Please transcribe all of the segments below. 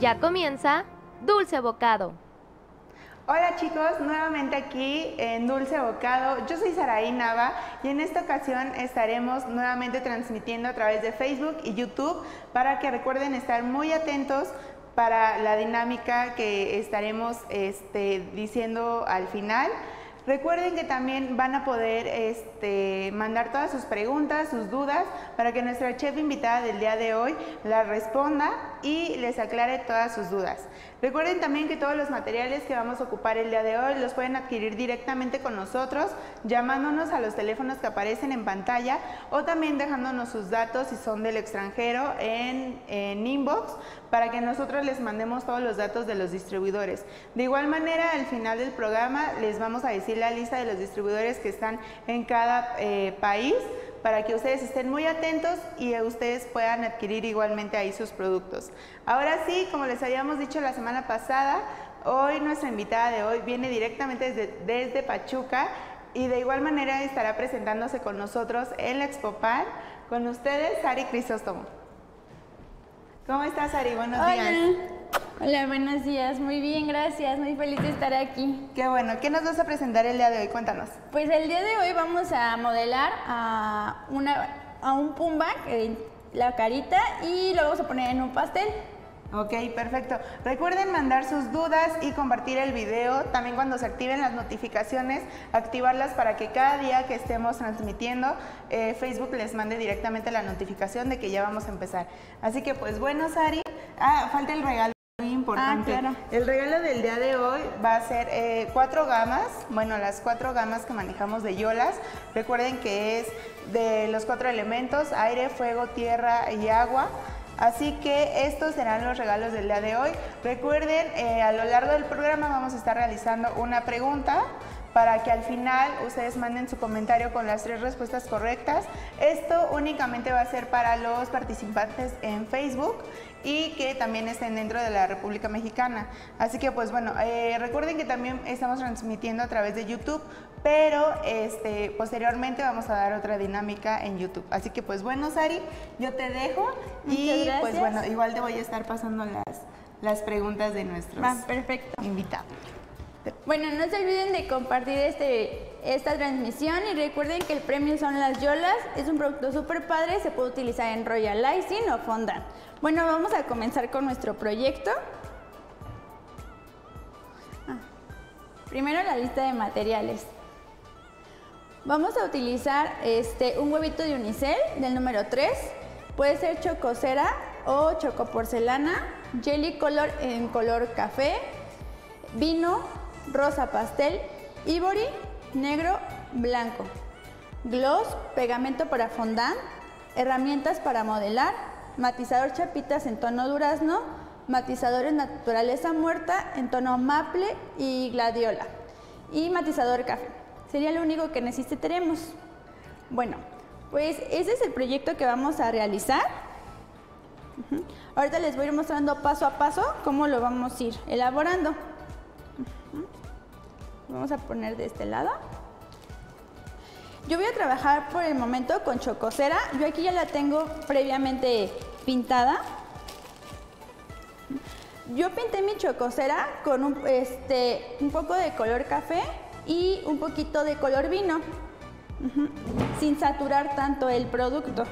Ya comienza Dulce Bocado. Hola chicos, nuevamente aquí en Dulce Bocado. Yo soy Saraí Nava y en esta ocasión estaremos nuevamente transmitiendo a través de Facebook y YouTube para que recuerden estar muy atentos para la dinámica que estaremos este, diciendo al final. Recuerden que también van a poder este, mandar todas sus preguntas, sus dudas, para que nuestra chef invitada del día de hoy las responda y les aclare todas sus dudas. Recuerden también que todos los materiales que vamos a ocupar el día de hoy los pueden adquirir directamente con nosotros, llamándonos a los teléfonos que aparecen en pantalla o también dejándonos sus datos si son del extranjero en, en inbox para que nosotros les mandemos todos los datos de los distribuidores. De igual manera, al final del programa les vamos a decir la lista de los distribuidores que están en cada eh, país para que ustedes estén muy atentos y ustedes puedan adquirir igualmente ahí sus productos. Ahora sí, como les habíamos dicho la semana pasada, hoy nuestra invitada de hoy viene directamente desde, desde Pachuca y de igual manera estará presentándose con nosotros en la Expopan. Con ustedes, Ari Crisóstomo. ¿Cómo estás, Ari? Buenos Hola. días. Hola, buenos días. Muy bien, gracias. Muy feliz de estar aquí. Qué bueno. ¿Qué nos vas a presentar el día de hoy? Cuéntanos. Pues el día de hoy vamos a modelar a, una, a un pumba, eh, la carita, y lo vamos a poner en un pastel. Ok, perfecto. Recuerden mandar sus dudas y compartir el video. También cuando se activen las notificaciones, activarlas para que cada día que estemos transmitiendo, eh, Facebook les mande directamente la notificación de que ya vamos a empezar. Así que pues bueno, Sari. Ah, falta el regalo. Muy importante. Ah, claro. El regalo del día de hoy va a ser eh, cuatro gamas, bueno, las cuatro gamas que manejamos de Yolas. Recuerden que es de los cuatro elementos, aire, fuego, tierra y agua. Así que estos serán los regalos del día de hoy. Recuerden, eh, a lo largo del programa vamos a estar realizando una pregunta para que al final ustedes manden su comentario con las tres respuestas correctas. Esto únicamente va a ser para los participantes en Facebook y que también estén dentro de la República Mexicana. Así que pues bueno, eh, recuerden que también estamos transmitiendo a través de YouTube, pero este, posteriormente vamos a dar otra dinámica en YouTube. Así que pues bueno, Sari, yo te dejo y pues bueno, igual te voy a estar pasando las, las preguntas de nuestros Va, perfecto. invitados. Bueno, no se olviden de compartir este, esta transmisión y recuerden que el premio son las yolas. Es un producto súper padre, se puede utilizar en Royal Icing o Fondant. Bueno, vamos a comenzar con nuestro proyecto. Ah, Primero la lista de materiales. Vamos a utilizar este, un huevito de unicel del número 3. Puede ser chococera o chocoporcelana, jelly color en color café, vino, rosa pastel, ivory, negro, blanco, gloss, pegamento para fondant, herramientas para modelar, matizador chapitas en tono durazno, matizadores naturaleza muerta en tono maple y gladiola y matizador café. Sería lo único que necesitaremos. Bueno, pues ese es el proyecto que vamos a realizar. Ahorita les voy a ir mostrando paso a paso cómo lo vamos a ir elaborando. Vamos a poner de este lado. Yo voy a trabajar por el momento con chocosera. Yo aquí ya la tengo previamente pintada. Yo pinté mi chocosera con un, este, un poco de color café y un poquito de color vino, sin saturar tanto el producto.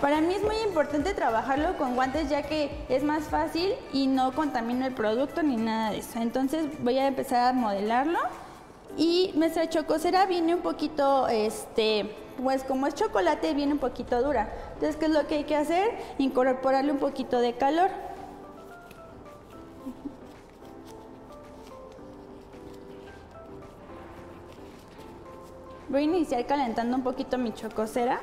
Para mí es muy importante trabajarlo con guantes ya que es más fácil y no contamino el producto ni nada de eso. Entonces voy a empezar a modelarlo y nuestra chocosera viene un poquito, este, pues como es chocolate viene un poquito dura. Entonces, ¿qué es lo que hay que hacer? Incorporarle un poquito de calor. Voy a iniciar calentando un poquito mi chocosera.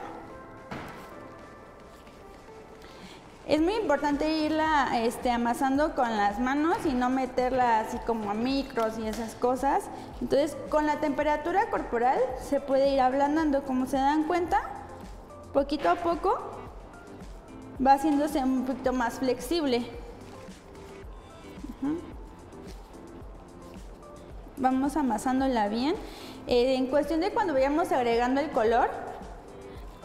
Es muy importante irla este, amasando con las manos y no meterla así como a micros y esas cosas. Entonces, con la temperatura corporal se puede ir ablandando. Como se dan cuenta, poquito a poco va haciéndose un poquito más flexible. Vamos amasándola bien. Eh, en cuestión de cuando vayamos agregando el color,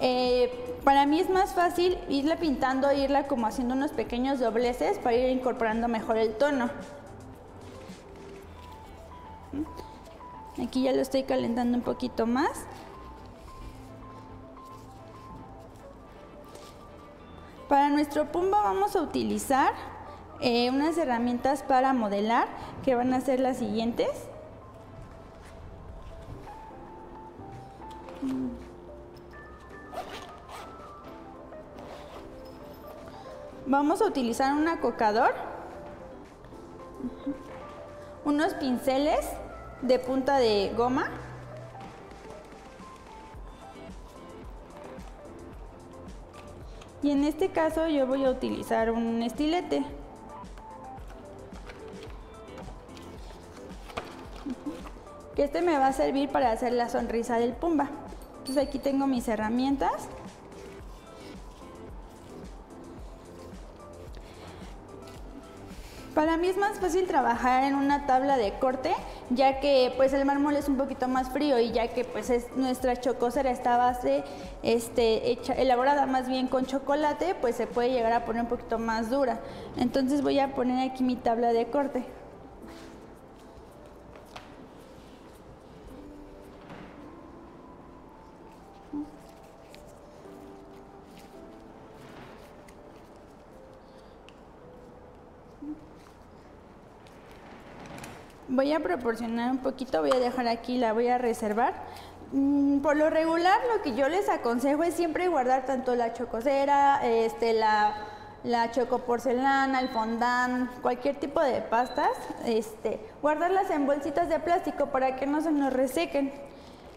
Eh, para mí es más fácil irla pintando, irla como haciendo unos pequeños dobleces para ir incorporando mejor el tono. Aquí ya lo estoy calentando un poquito más. Para nuestro pumba vamos a utilizar eh, unas herramientas para modelar que van a ser las siguientes. Vamos a utilizar un acocador, unos pinceles de punta de goma, y en este caso yo voy a utilizar un estilete. que este me va a servir para hacer la sonrisa del pumba. Entonces aquí tengo mis herramientas. Para mí es más fácil trabajar en una tabla de corte, ya que pues el mármol es un poquito más frío y ya que pues es, nuestra chocosera está base este, hecha, elaborada más bien con chocolate, pues se puede llegar a poner un poquito más dura. Entonces voy a poner aquí mi tabla de corte. Voy a proporcionar un poquito, voy a dejar aquí, la voy a reservar. Mm, por lo regular, lo que yo les aconsejo es siempre guardar tanto la chocosera, este, la, la chocoporcelana, el fondant, cualquier tipo de pastas, este, guardarlas en bolsitas de plástico para que no se nos resequen.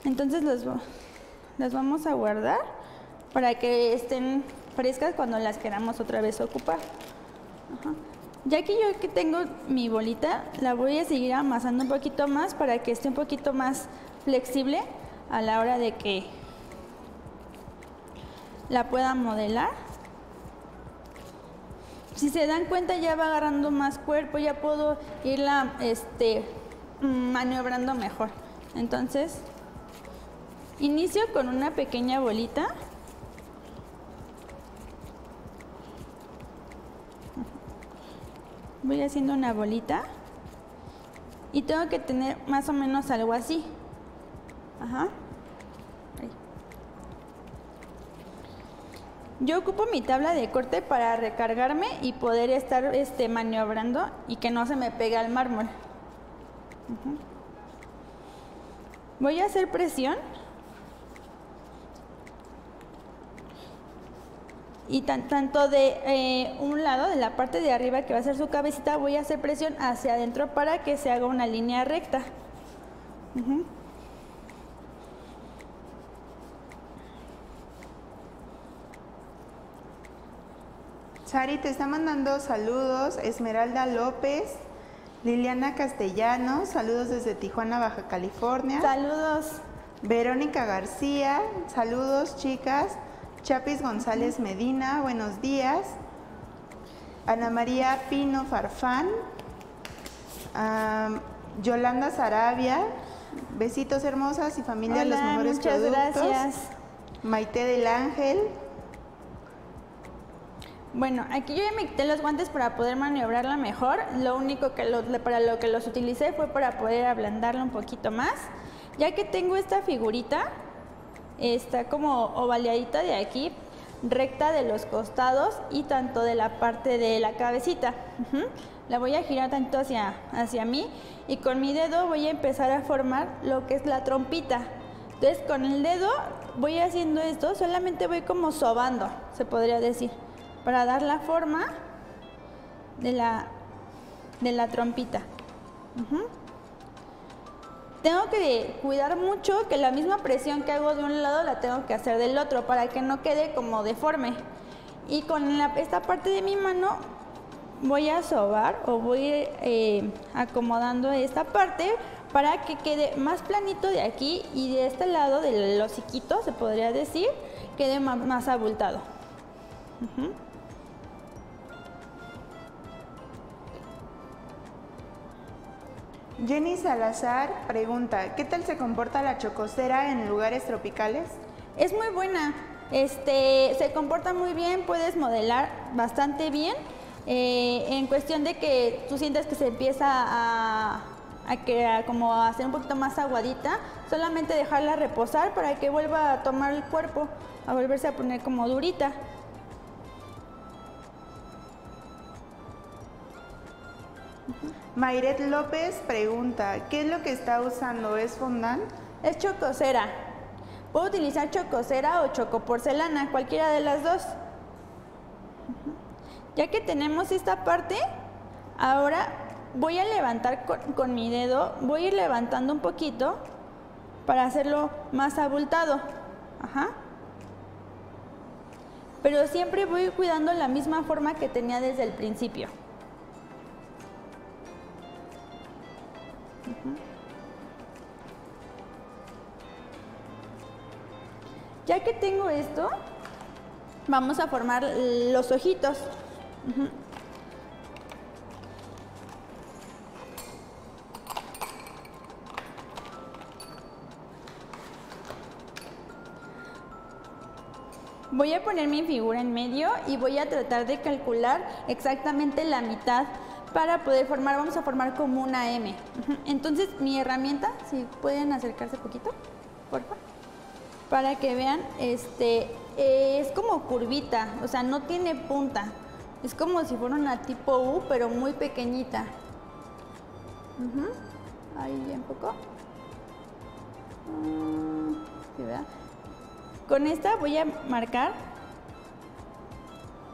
Entonces las vamos a guardar para que estén frescas cuando las queramos otra vez ocupar. Ya que yo que tengo mi bolita, la voy a seguir amasando un poquito más para que esté un poquito más flexible a la hora de que la pueda modelar. Si se dan cuenta ya va agarrando más cuerpo, ya puedo irla este, maniobrando mejor. Entonces, inicio con una pequeña bolita. Voy haciendo una bolita y tengo que tener más o menos algo así. Ajá. Yo ocupo mi tabla de corte para recargarme y poder estar este, maniobrando y que no se me pegue al mármol. Voy a hacer presión y tanto de eh, un lado, de la parte de arriba que va a ser su cabecita, voy a hacer presión hacia adentro para que se haga una línea recta. Sari te está mandando saludos, Esmeralda López, Liliana Castellanos, saludos desde Tijuana, Baja California. Saludos. Verónica García, saludos chicas. Chapis González Medina, buenos días. Ana María Pino Farfán. Yolanda Sarabia. Besitos hermosas y familia los mejores muchas Gracias. Maite del Ángel. Bueno, aquí yo ya me quité los guantes para poder maniobrarla mejor. Lo único que para lo que los utilicé fue para poder ablandarla un poquito más. Ya que tengo esta figurita, está como ovaleadita de aquí, recta de los costados y tanto de la parte de la cabecita. La voy a girar tanto hacia, hacia mí y con mi dedo voy a empezar a formar lo que es la trompita. Entonces con el dedo voy haciendo esto, solamente voy como sobando, se podría decir, para dar la forma de la, de la trompita tengo que cuidar mucho que la misma presión que hago de un lado la tengo que hacer del otro para que no quede como deforme. Y con esta parte de mi mano voy a sobar o voy eh, acomodando esta parte para que quede más planito de aquí y de este lado del hociquito, se podría decir, quede más, abultado. Jenny Salazar pregunta, ¿qué tal se comporta la chocosera en lugares tropicales? Es muy buena. Este, se comporta muy bien, puedes modelar bastante bien. eh, en cuestión de que tú sientes que se empieza a, como a hacer un poquito más aguadita, solamente dejarla reposar para que vuelva a tomar el cuerpo, a volverse a poner como durita. Mayret López pregunta, ¿qué es lo que está usando? ¿Es fondant? Es chocosera. Puedo utilizar chocosera o chocoporcelana, cualquiera de las dos. Ya que tenemos esta parte, ahora voy a levantar con, con mi dedo, voy a ir levantando un poquito para hacerlo más abultado. Ajá. Pero siempre voy cuidando la misma forma que tenía desde el principio. Ya que tengo esto, vamos a formar los ojitos. Voy a poner mi figura en medio y voy a tratar de calcular exactamente la mitad para poder formar, vamos a formar como una M. Entonces mi herramienta, si pueden acercarse poquito, por favor para que vean, este, es como curvita, o sea, no tiene punta. Es como si fuera una tipo U, pero muy pequeñita. Ahí un poco. Mm. Con esta voy a marcar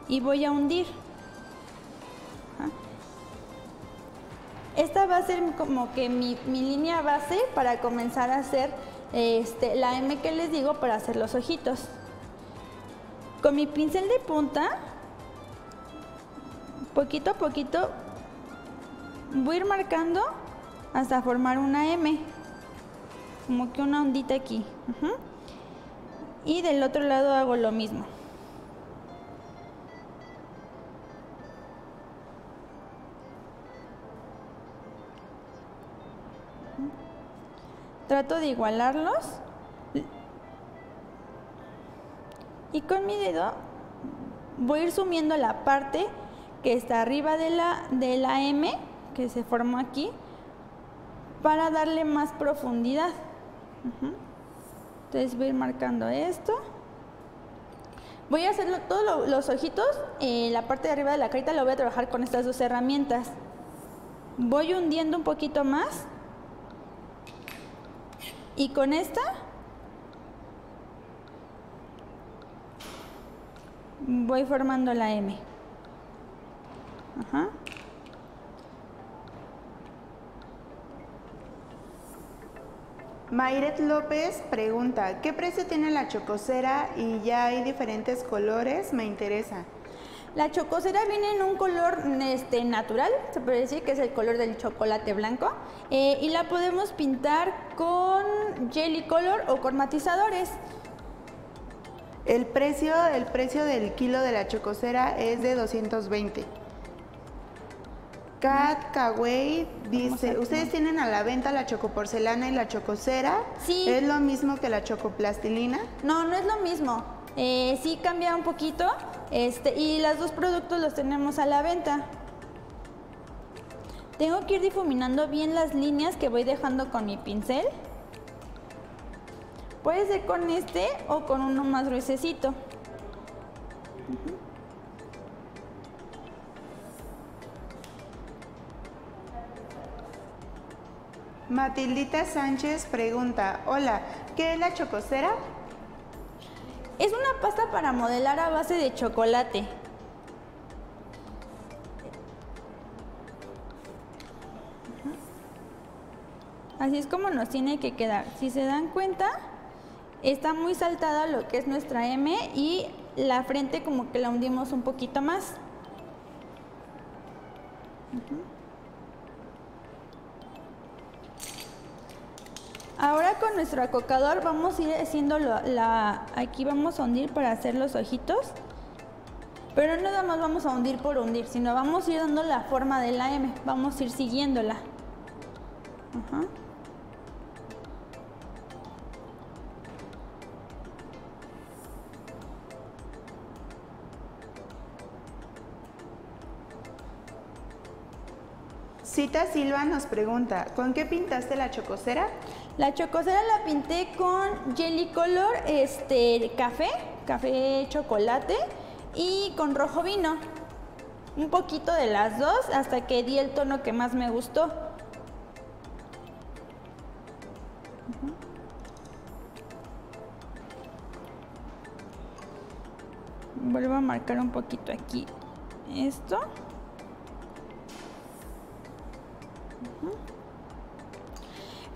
y voy a hundir. Esta va a ser como que mi, línea base para comenzar a hacer este, la M que les digo para hacer los ojitos. Con mi pincel de punta, poquito a poquito, voy a ir marcando hasta formar una M. Como que una ondita aquí. Y del otro lado hago lo mismo. Trato de igualarlos. Y con mi dedo voy a ir sumiendo la parte que está arriba de la, de la M, que se formó aquí, para darle más profundidad. Entonces voy a ir marcando esto. Voy a hacerlo todos los ojitos, eh, la parte de arriba de la carita la voy a trabajar con estas dos herramientas. Voy hundiendo un poquito más. Y con esta voy formando la M. Ajá. Mayret López pregunta, ¿qué precio tiene la chocosera y ya hay diferentes colores? Me interesa. La chocosera viene en un color este, natural, se puede decir que es el color del chocolate blanco, eh, y la podemos pintar con jelly color o con matizadores. El precio, el precio del kilo de la chocosera es de 220. Kat Kawei dice, ¿ustedes tienen a la venta la chocoporcelana y la chocosera? Sí. ¿Es lo mismo que la chocoplastilina? No, no es lo mismo. Eh, sí cambia un poquito este, y los dos productos los tenemos a la venta. Tengo que ir difuminando bien las líneas que voy dejando con mi pincel. Puede ser con este o con uno más gruesecito. Matildita Sánchez pregunta, hola, ¿qué es la chocosera? Es una pasta para modelar a base de chocolate. Así es como nos tiene que quedar. Si se dan cuenta, está muy saltada lo que es nuestra M y la frente como que la hundimos un poquito más. Ahora con nuestro acocador vamos a ir haciendo la, aquí vamos a hundir para hacer los ojitos. Pero no nada más vamos a hundir por hundir, sino vamos a ir dando la forma de la M, vamos a ir siguiéndola. Ajá. Cita Silva nos pregunta, ¿con qué pintaste la chocosera? La chocosera la pinté con jelly color, este, café, café chocolate y con rojo vino. Un poquito de las dos hasta que di el tono que más me gustó. Vuelvo a marcar un poquito aquí esto.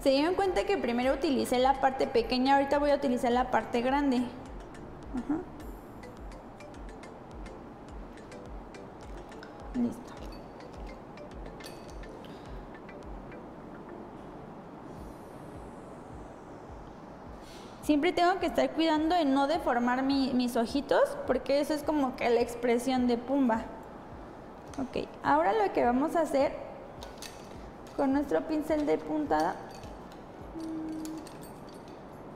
Se dieron cuenta que primero utilicé la parte pequeña, ahorita voy a utilizar la parte grande. Listo. Siempre tengo que estar cuidando de no deformar mis ojitos, porque eso es como que la expresión de Pumba. Ok, ahora lo que vamos a hacer con nuestro pincel de puntada,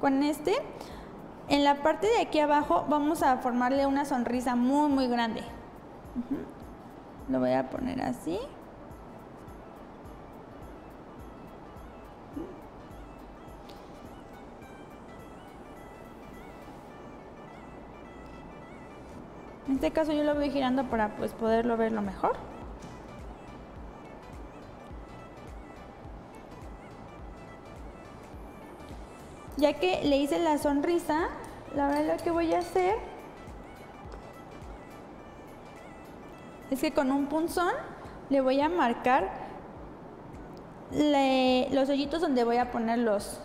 con este, en la parte de aquí abajo vamos a formarle una sonrisa muy muy grande. Lo voy a poner así. En este caso yo lo voy girando para pues poderlo verlo mejor. Ya que le hice la sonrisa, la verdad lo que voy a hacer es que con un punzón le voy a marcar los hoyitos donde voy a poner los...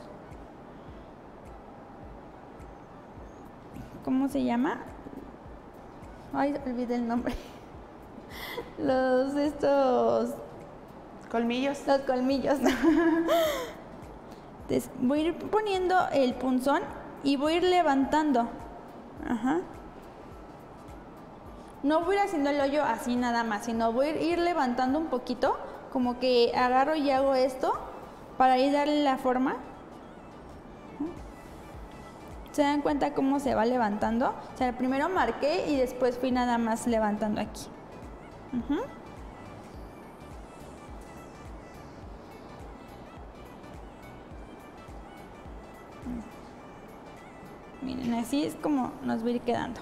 ¿Cómo se llama? Ay, olvidé el nombre. Los estos... Colmillos. Los colmillos. Entonces, voy a ir poniendo el punzón y voy a ir levantando. Ajá. No voy a ir haciendo el hoyo así nada más, sino voy a ir levantando un poquito, como que agarro y hago esto para ir darle la forma. ¿Se dan cuenta cómo se va levantando? O sea, primero marqué y después fui nada más levantando aquí. Miren, así es como nos va a ir quedando.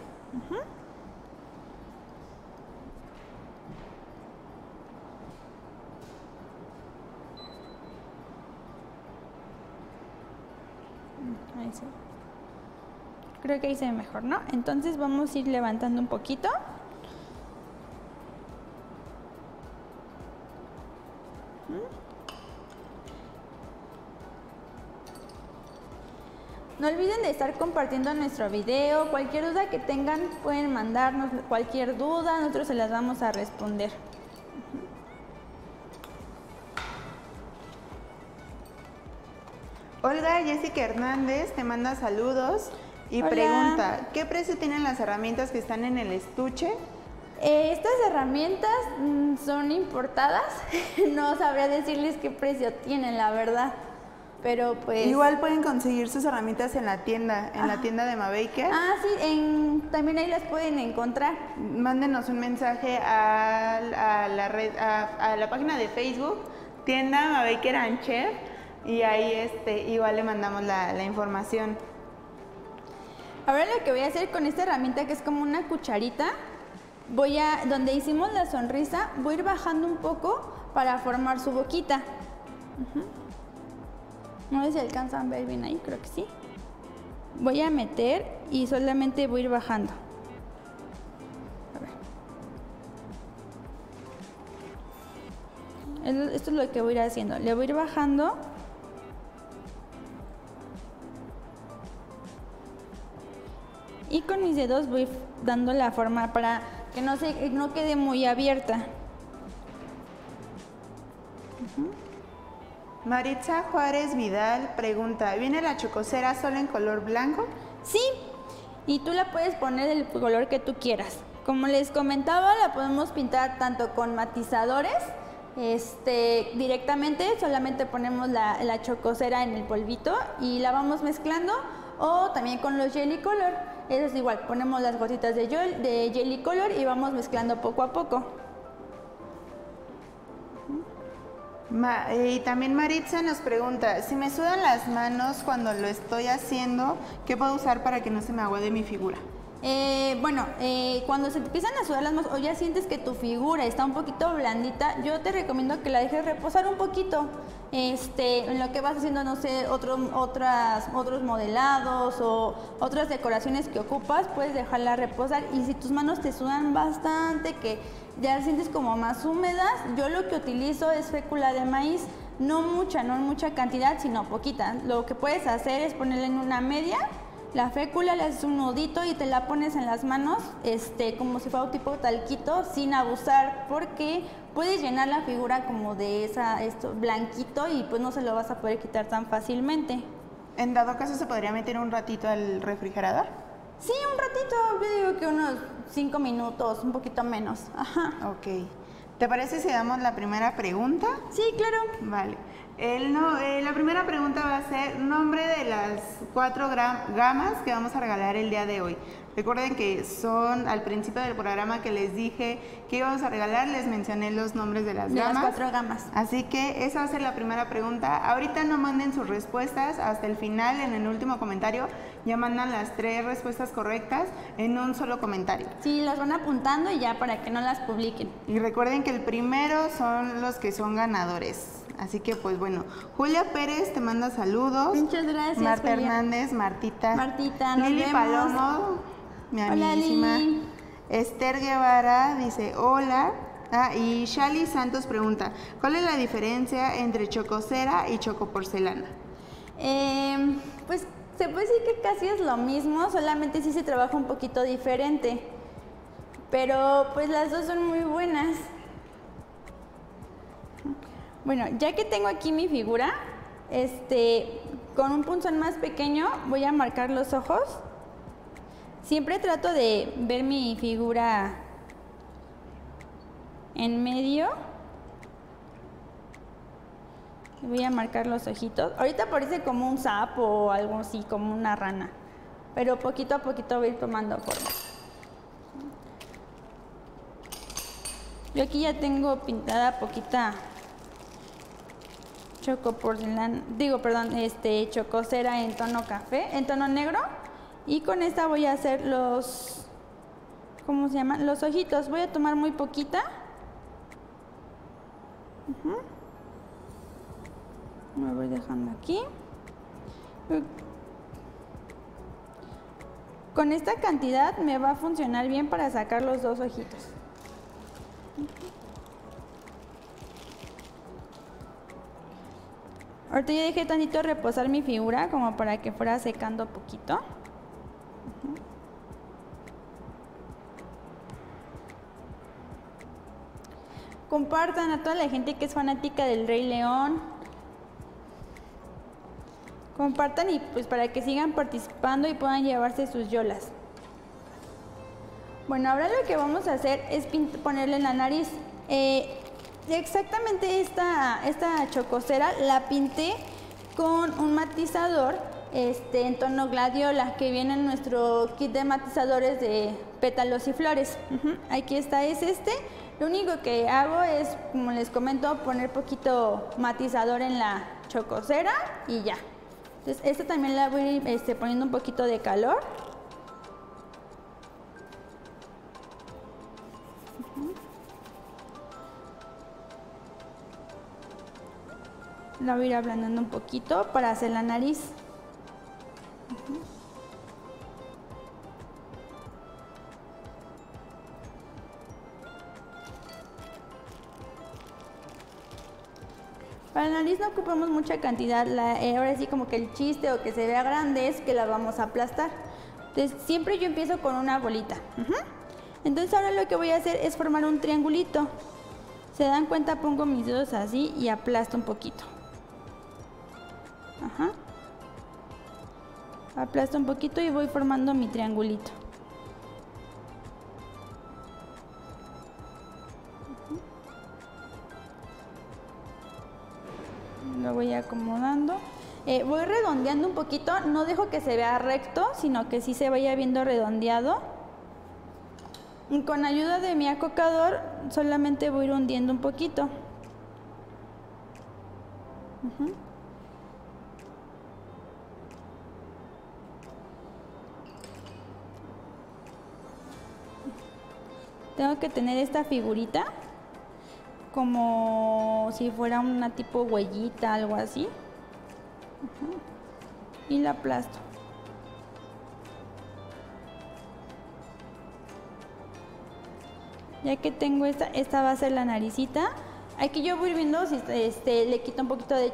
Ahí sí. Creo que ahí se ve mejor, ¿no? Entonces vamos a ir levantando un poquito. No olviden de estar compartiendo nuestro video. Cualquier duda que tengan pueden mandarnos cualquier duda, nosotros se las vamos a responder. Olga Jessica Hernández te manda saludos y pregunta, ¿qué precio tienen las herramientas que están en el estuche? Eh, estas herramientas mm, son importadas, no sabría decirles qué precio tienen, la verdad. Pero pues... Igual pueden conseguir sus herramientas en la tienda, en la tienda de Mabaker. Ah, sí, en, también ahí las pueden encontrar. Mándenos un mensaje a, la red, a, la página de Facebook, tienda Mabaker and y ahí este, igual le mandamos la, la información. Ahora lo que voy a hacer con esta herramienta que es como una cucharita, voy a, donde hicimos la sonrisa, voy a ir bajando un poco para formar su boquita. No sé si alcanzan a ver bien ahí, creo que sí. Voy a meter y solamente voy a ir bajando. Esto es lo que voy a ir haciendo. Le voy a ir bajando y con mis dedos voy dando la forma para que no, se, no quede muy abierta. Maritza Juárez Vidal pregunta, ¿viene la chocosera solo en color blanco? Sí, y tú la puedes poner del color que tú quieras. Como les comentaba, la podemos pintar tanto con matizadores, este, directamente, solamente ponemos la, la chocosera en el polvito y la vamos mezclando, o también con los jelly color. Eso es igual, ponemos las gotitas de, de jelly color y vamos mezclando poco a poco. Ma- eh, y también Maritza nos pregunta, si me sudan las manos cuando lo estoy haciendo, ¿qué puedo usar para que no se me aguade mi figura? Eh, bueno, eh, cuando se empiezan a sudar las manos o ya sientes que tu figura está un poquito blandita, yo te recomiendo que la dejes reposar un poquito. Este, en lo que vas haciendo, no sé, otro, otras, otros modelados o otras decoraciones que ocupas, puedes dejarla reposar. Y si tus manos te sudan bastante, que ya sientes como más húmedas, yo lo que utilizo es fécula de maíz. No mucha, no en mucha cantidad, sino poquita. Lo que puedes hacer es ponerla en una media la fécula le haces un nudito y te la pones en las manos, este, como si fuera un tipo talquito, sin abusar, porque puedes llenar la figura como de esa, esto, blanquito y pues no se lo vas a poder quitar tan fácilmente. En dado caso, ¿se podría meter un ratito al refrigerador? Sí, un ratito, yo digo que unos 5 minutos, un poquito menos. Ajá. Ok. ¿Te parece si damos la primera pregunta? Sí, claro. Vale. El no, eh, la primera pregunta va a ser nombre de las cuatro gram- gamas que vamos a regalar el día de hoy. Recuerden que son al principio del programa que les dije que íbamos a regalar, les mencioné los nombres de las De las gamas. cuatro gamas. Así que esa va a ser la primera pregunta. Ahorita no manden sus respuestas hasta el final, en el último comentario. Ya mandan las tres respuestas correctas en un solo comentario. Sí, las van apuntando y ya para que no las publiquen. Y recuerden que el primero son los que son ganadores. Así que pues bueno, Julia Pérez te manda saludos. Muchas gracias, Marta Julia. Hernández, Martita. Martita, nos Lili vemos. Palomo, mi Hola, amiguísima. Lili. Esther Guevara dice hola. Ah, y Shali Santos pregunta, ¿cuál es la diferencia entre chococera y chocoporcelana? Eh, pues se puede decir que casi es lo mismo, solamente sí se trabaja un poquito diferente. Pero pues las dos son muy buenas. Bueno, ya que tengo aquí mi figura, este, con un punzón más pequeño voy a marcar los ojos. Siempre trato de ver mi figura en medio. Voy a marcar los ojitos. Ahorita parece como un sapo o algo así, como una rana. Pero poquito a poquito voy a ir tomando forma. Yo aquí ya tengo pintada poquita choco porcelana, digo, perdón, este chococera en tono café, en tono negro. Y con esta voy a hacer los, ¿cómo se llama? Los ojitos. Voy a tomar muy poquita. Me voy dejando aquí. Con esta cantidad me va a funcionar bien para sacar los dos ojitos. Ahorita ya dejé tantito reposar mi figura como para que fuera secando poquito. Compartan a toda la gente que es fanática del Rey León. Compartan y pues para que sigan participando y puedan llevarse sus yolas. Bueno, ahora lo que vamos a hacer es ponerle en la nariz. Eh, exactamente esta, esta chocosera la pinté con un matizador este, en tono gladiola que viene en nuestro kit de matizadores de pétalos y flores. Aquí está, es este. Lo único que hago es, como les comento, poner poquito matizador en la chocosera y ya. Entonces, esta también la voy este, poniendo un poquito de calor. La voy a ir ablandando un poquito para hacer la nariz. Para la nariz no ocupamos mucha cantidad, la- eh, ahora sí como que el chiste o que se vea grande es que la vamos a aplastar. Entonces siempre yo empiezo con una bolita. Entonces ahora lo que voy a hacer es formar un triangulito. Se dan cuenta, pongo mis dedos así y aplasto un poquito. Ajá. Aplasto un poquito y voy formando mi triangulito. Lo voy acomodando. Eh, voy redondeando un poquito, no dejo que se vea recto, sino que sí se vaya viendo redondeado. Y Con ayuda de mi acocador solamente voy hundiendo un poquito. Tengo que tener esta figurita como si fuera una tipo huellita, algo así. Y la aplasto. Ya que tengo esta, esta va a ser la naricita. Aquí yo voy viendo si este, le quito un poquito de,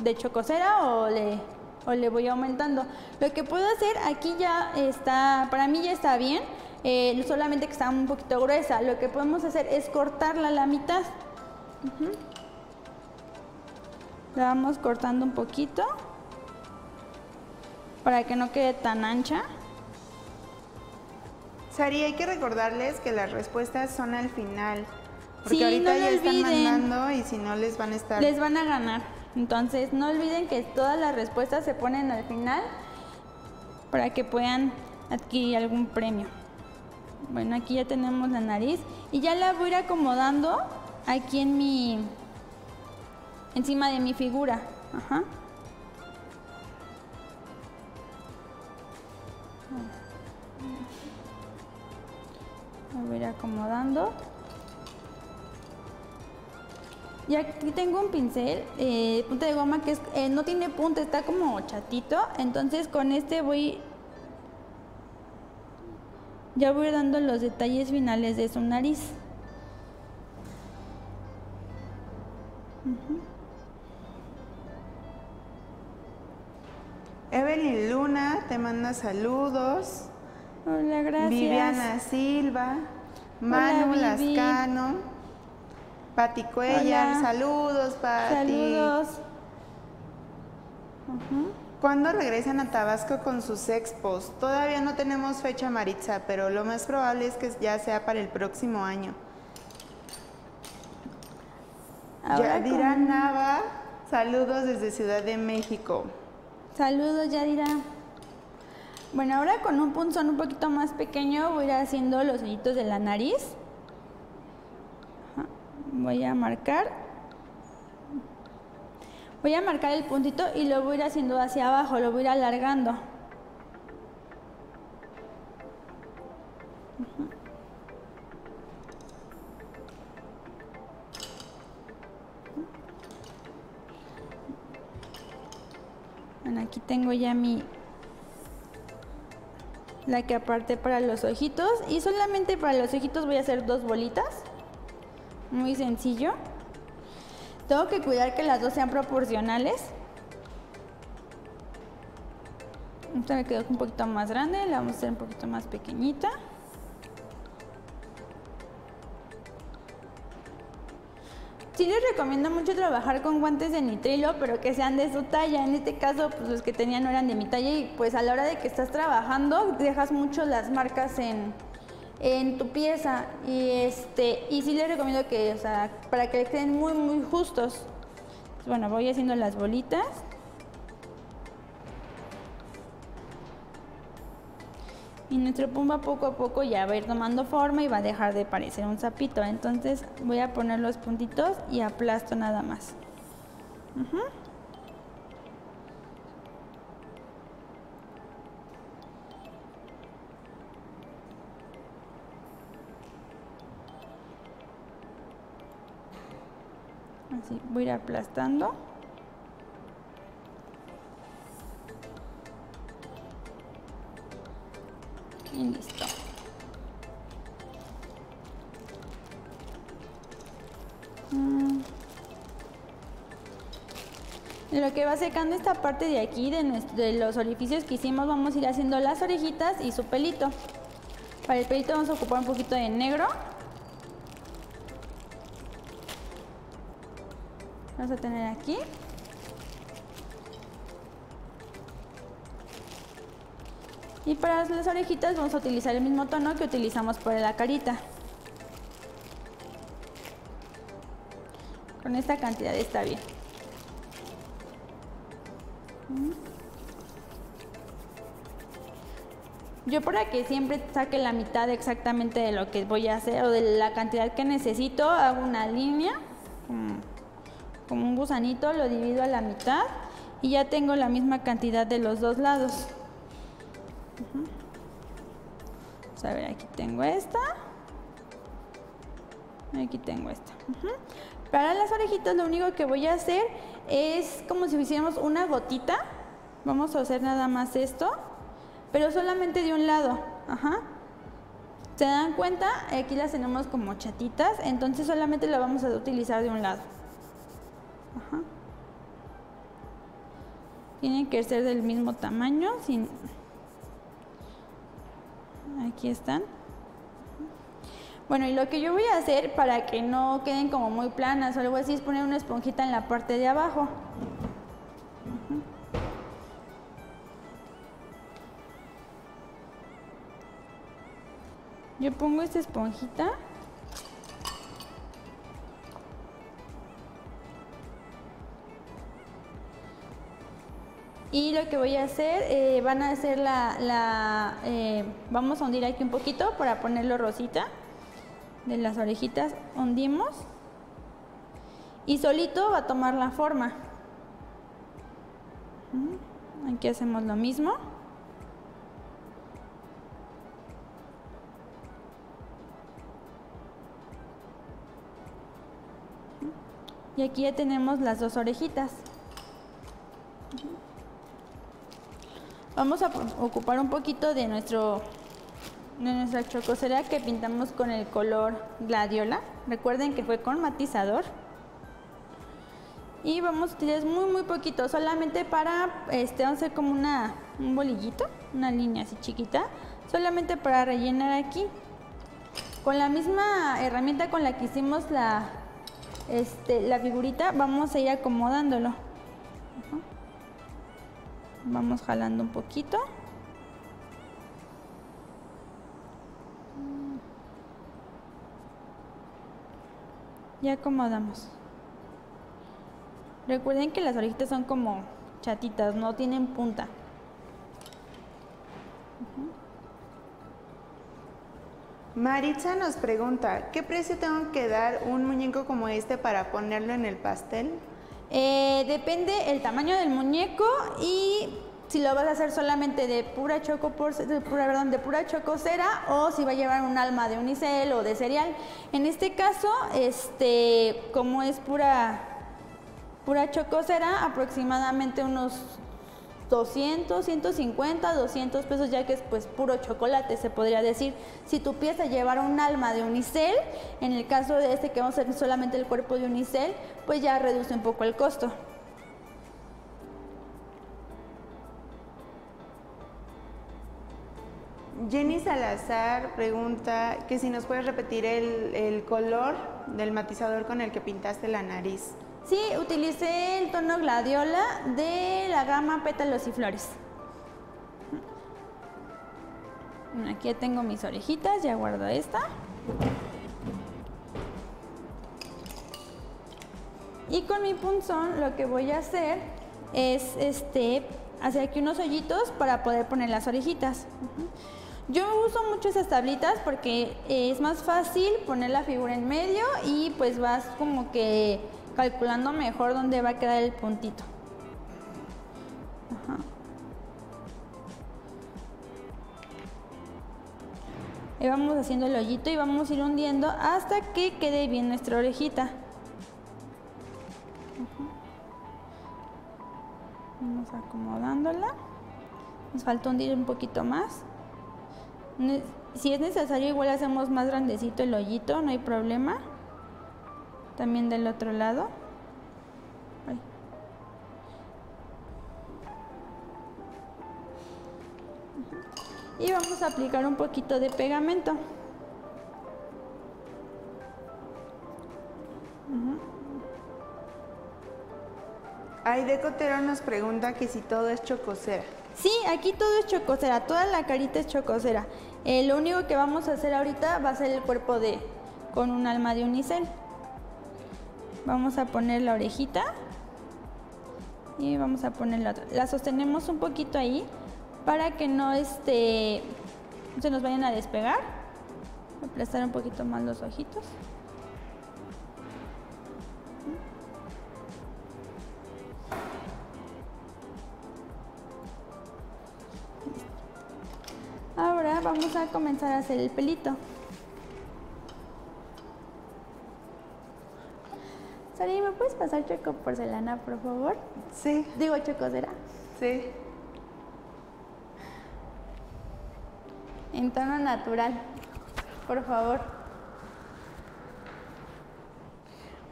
de chocosera o le, o le voy aumentando. Lo que puedo hacer aquí ya está, para mí ya está bien, eh, solamente que está un poquito gruesa. Lo que podemos hacer es cortarla a la mitad. La vamos cortando un poquito para que no quede tan ancha. Sari, hay que recordarles que las respuestas son al final. Porque ahorita ya están mandando y si no les van a estar. Les van a ganar. Entonces no olviden que todas las respuestas se ponen al final para que puedan adquirir algún premio. Bueno, aquí ya tenemos la nariz y ya la voy a ir acomodando aquí en mi encima de mi figura. Ajá. voy a ir acomodando. Y aquí tengo un pincel, eh, punta de goma que eh, no tiene punta, está como chatito. Entonces con este voy, ya voy dando los detalles finales de su nariz. Evelyn Luna te manda saludos. Hola, gracias. Viviana Silva, Manu Lascano, Pati Cuellar, saludos Pati. Saludos. ¿Cuándo regresan a Tabasco con sus expos? Todavía no tenemos fecha Maritza, pero lo más probable es que ya sea para el próximo año. Yadira Nava, saludos desde Ciudad de México. Saludos Yadira. Bueno, ahora con un punzón un poquito más pequeño voy a ir haciendo los hoyitos de la nariz. Voy a marcar. Voy a marcar el puntito y lo voy a ir haciendo hacia abajo, lo voy a ir alargando. Aquí tengo ya mi la que aparté para los ojitos. Y solamente para los ojitos voy a hacer dos bolitas. Muy sencillo. Tengo que cuidar que las dos sean proporcionales. Esta me quedó un poquito más grande la vamos a hacer un poquito más pequeñita Sí les recomiendo mucho trabajar con guantes de nitrilo, pero que sean de su talla. En este caso, pues los que tenía no eran de mi talla y pues a la hora de que estás trabajando dejas mucho las marcas en, en tu pieza y este y sí les recomiendo que, o sea, para que queden muy muy justos. Bueno, voy haciendo las bolitas. Y nuestro pumba poco a poco ya va a ir tomando forma y va a dejar de parecer un sapito. Entonces voy a poner los puntitos y aplasto nada más. Así, voy a ir aplastando. Y listo. Mm. lo que va secando esta parte de aquí, de, de, los orificios que hicimos, vamos a ir haciendo las orejitas y su pelito. Para el pelito vamos a ocupar un poquito de negro. Vamos a tener aquí. Y para las orejitas vamos a utilizar el mismo tono que utilizamos para la carita. Con esta cantidad está bien. Yo para que siempre saque la mitad exactamente de lo que voy a hacer o de la cantidad que necesito, hago una línea como un gusanito, lo divido a la mitad y ya tengo la misma cantidad de los dos lados. Vamos a ver, aquí tengo esta. Aquí tengo esta. Para las orejitas lo único que voy a hacer es como si hiciéramos una gotita. Vamos a hacer nada más esto, pero solamente de un lado. Ajá. ¿Se dan cuenta? Aquí las tenemos como chatitas, entonces solamente la vamos a utilizar de un lado. Ajá. Tienen que ser del mismo tamaño. Sin... Aquí están. Bueno, y lo que yo voy a hacer para que no queden como muy planas o algo así es poner una esponjita en la parte de abajo. Yo pongo esta esponjita. Y lo que voy a hacer, eh, van a hacer la, la eh, vamos a hundir aquí un poquito para ponerlo rosita de las orejitas, hundimos y solito va a tomar la forma. Aquí hacemos lo mismo. Y aquí ya tenemos las dos orejitas. Vamos a ocupar un poquito de nuestro de nuestra chocosera que pintamos con el color gladiola. Recuerden que fue con matizador. Y vamos a utilizar muy muy poquito, solamente para, este, vamos a hacer como una, un bolillito, una línea así chiquita, solamente para rellenar aquí. Con la misma herramienta con la que hicimos la, este, la figurita, vamos a ir acomodándolo. Vamos jalando un poquito. Y acomodamos. Recuerden que las orejitas son como chatitas, no tienen punta. Maritza nos pregunta, ¿qué precio tengo que dar un muñeco como este para ponerlo en el pastel? Eh, depende el tamaño del muñeco y si lo vas a hacer solamente de pura choco de pura, perdón, de pura chococera o si va a llevar un alma de unicel o de cereal. En este caso, este, como es pura pura chococera, aproximadamente unos 200, 150, 200 pesos, ya que es pues puro chocolate, se podría decir. Si tu pieza llevar un alma de unicel, en el caso de este que vamos a hacer solamente el cuerpo de unicel, pues ya reduce un poco el costo. Jenny Salazar pregunta que si nos puedes repetir el, el color del matizador con el que pintaste la nariz. Sí, utilicé el tono gladiola de la gama pétalos y flores. Aquí tengo mis orejitas, ya guardo esta. Y con mi punzón lo que voy a hacer es este, hacer aquí unos hoyitos para poder poner las orejitas. Yo uso mucho esas tablitas porque es más fácil poner la figura en medio y pues vas como que calculando mejor dónde va a quedar el puntito. Y vamos haciendo el hoyito y vamos a ir hundiendo hasta que quede bien nuestra orejita. Vamos acomodándola. Nos falta hundir un poquito más. Si es necesario, igual hacemos más grandecito el hoyito, no hay problema también del otro lado. Y vamos a aplicar un poquito de pegamento. Aide Cotero nos pregunta que si todo es chocosera. Sí, aquí todo es chocosera, toda la carita es chocosera. Eh, lo único que vamos a hacer ahorita va a ser el cuerpo de con un alma de unicel. Vamos a poner la orejita y vamos a poner la otra. La sostenemos un poquito ahí para que no este, se nos vayan a despegar. Aplastar un poquito más los ojitos. Ahora vamos a comenzar a hacer el pelito. Puedes pasar choco porcelana, por favor? Sí, Digo chocosera. sí. En tono natural, por favor.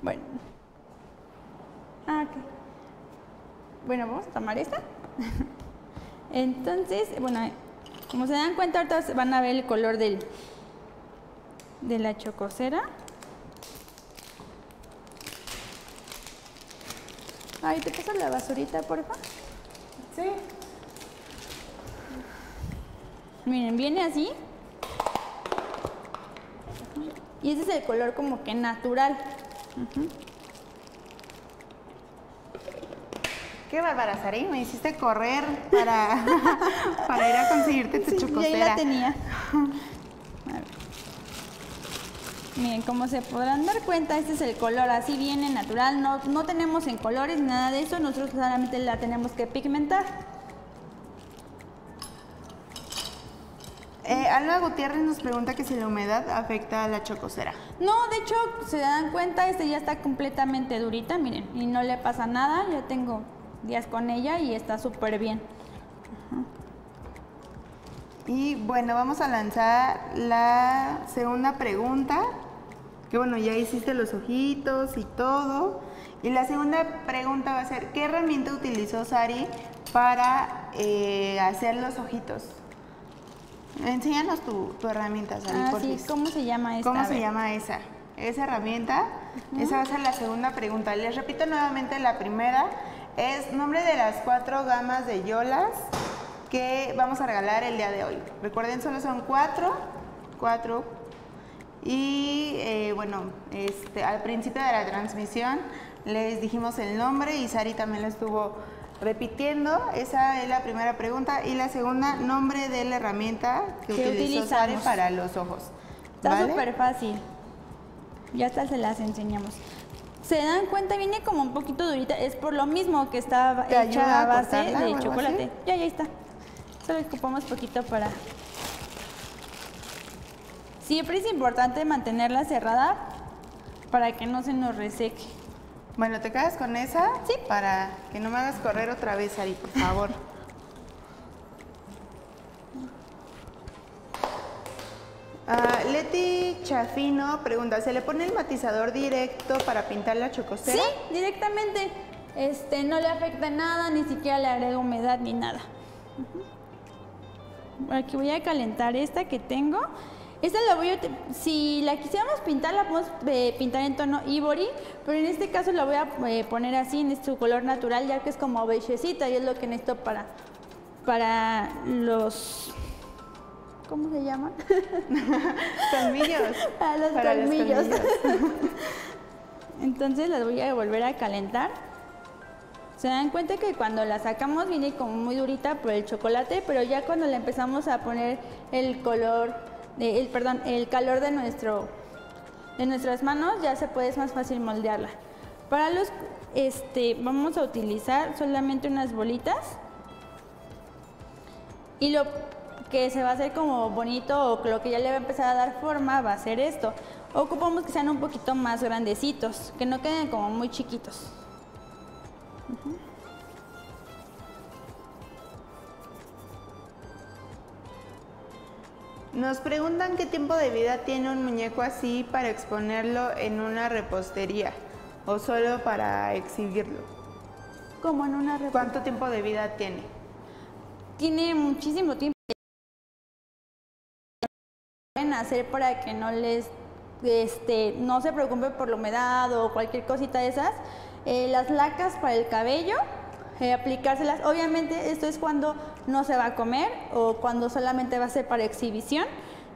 Bueno. Ah, ok. Bueno, vamos a tomar esta. Entonces, bueno, como se dan cuenta, ahorita van a ver el color del, de la chocosera. Ay, ¿te pasas la basurita, porfa? Sí. Miren, viene así. Y ese es el color como que natural. Qué bárbara. Me hiciste correr para, para ir a conseguirte tu Sí, y ahí chocosera. la tenía. Miren, como se podrán dar cuenta, este es el color, así viene natural. No, no tenemos en colores nada de eso, nosotros solamente la tenemos que pigmentar. Eh, Alba Gutiérrez nos pregunta que si la humedad afecta a la chocosera. No, de hecho, se dan cuenta, este ya está completamente durita, miren, y no le pasa nada. Ya tengo días con ella y está súper bien. Y bueno, vamos a lanzar la segunda pregunta. Que bueno, ya hiciste los ojitos y todo. Y la segunda pregunta va a ser, ¿qué herramienta utilizó Sari para eh, hacer los ojitos? Enséñanos tu, tu herramienta, Sari, Ah, sí. ¿cómo se llama esta? ¿Cómo se llama esa? Esa herramienta. Esa va a ser la segunda pregunta. Les repito nuevamente la primera. Es nombre de las cuatro gamas de yolas que vamos a regalar el día de hoy. Recuerden, solo son cuatro. Cuatro. Y eh, bueno, este, al principio de la transmisión les dijimos el nombre y Sari también lo estuvo repitiendo. Esa es la primera pregunta. Y la segunda, nombre de la herramienta que, utilizó Sari para los ojos. Está ¿Vale? súper fácil. Ya hasta se las enseñamos. Se dan cuenta, viene como un poquito durita. Es por lo mismo que está ¿Te ayuda hecha a base de chocolate. así? Ya, ya está. Solo ocupamos poquito para... Siempre es importante mantenerla cerrada para que no se nos reseque. Bueno, ¿te quedas con esa? Sí. Para que no me hagas correr otra vez, Ari, por favor. Ah, Leti Chafino pregunta, ¿se le pone el matizador directo para pintar la chocosera? Sí, directamente. Este, no le afecta nada, ni siquiera le agrega humedad ni nada. Aquí voy a calentar esta que tengo. Esta la voy a, si la quisiéramos pintar, la podemos eh, pintar en tono ivory, pero en este caso la voy a eh, poner así en su color natural, ya que es como beigecita y es lo que necesito para, para los, ¿cómo se llaman? Colmillos. Para los Para los colmillos. Entonces las voy a volver a calentar. Se dan cuenta que cuando la sacamos viene como muy durita por el chocolate, pero ya cuando le empezamos a poner el color, el perdón, el calor de nuestro de nuestras manos ya se puede es más fácil moldearla. Para los este vamos a utilizar solamente unas bolitas y lo que se va a hacer como bonito o lo que ya le va a empezar a dar forma va a ser esto. Ocupamos que sean un poquito más grandecitos, que no queden como muy chiquitos. Nos preguntan qué tiempo de vida tiene un muñeco así para exponerlo en una repostería o solo para exhibirlo. Como en una repa- ¿Cuánto tiempo de vida tiene? Tiene muchísimo tiempo. Pueden hacer para que no les, este, no se preocupen por la humedad o cualquier cosita de esas. Eh, las lacas para el cabello, eh, aplicárselas. Obviamente esto es cuando no se va a comer o cuando solamente va a ser para exhibición.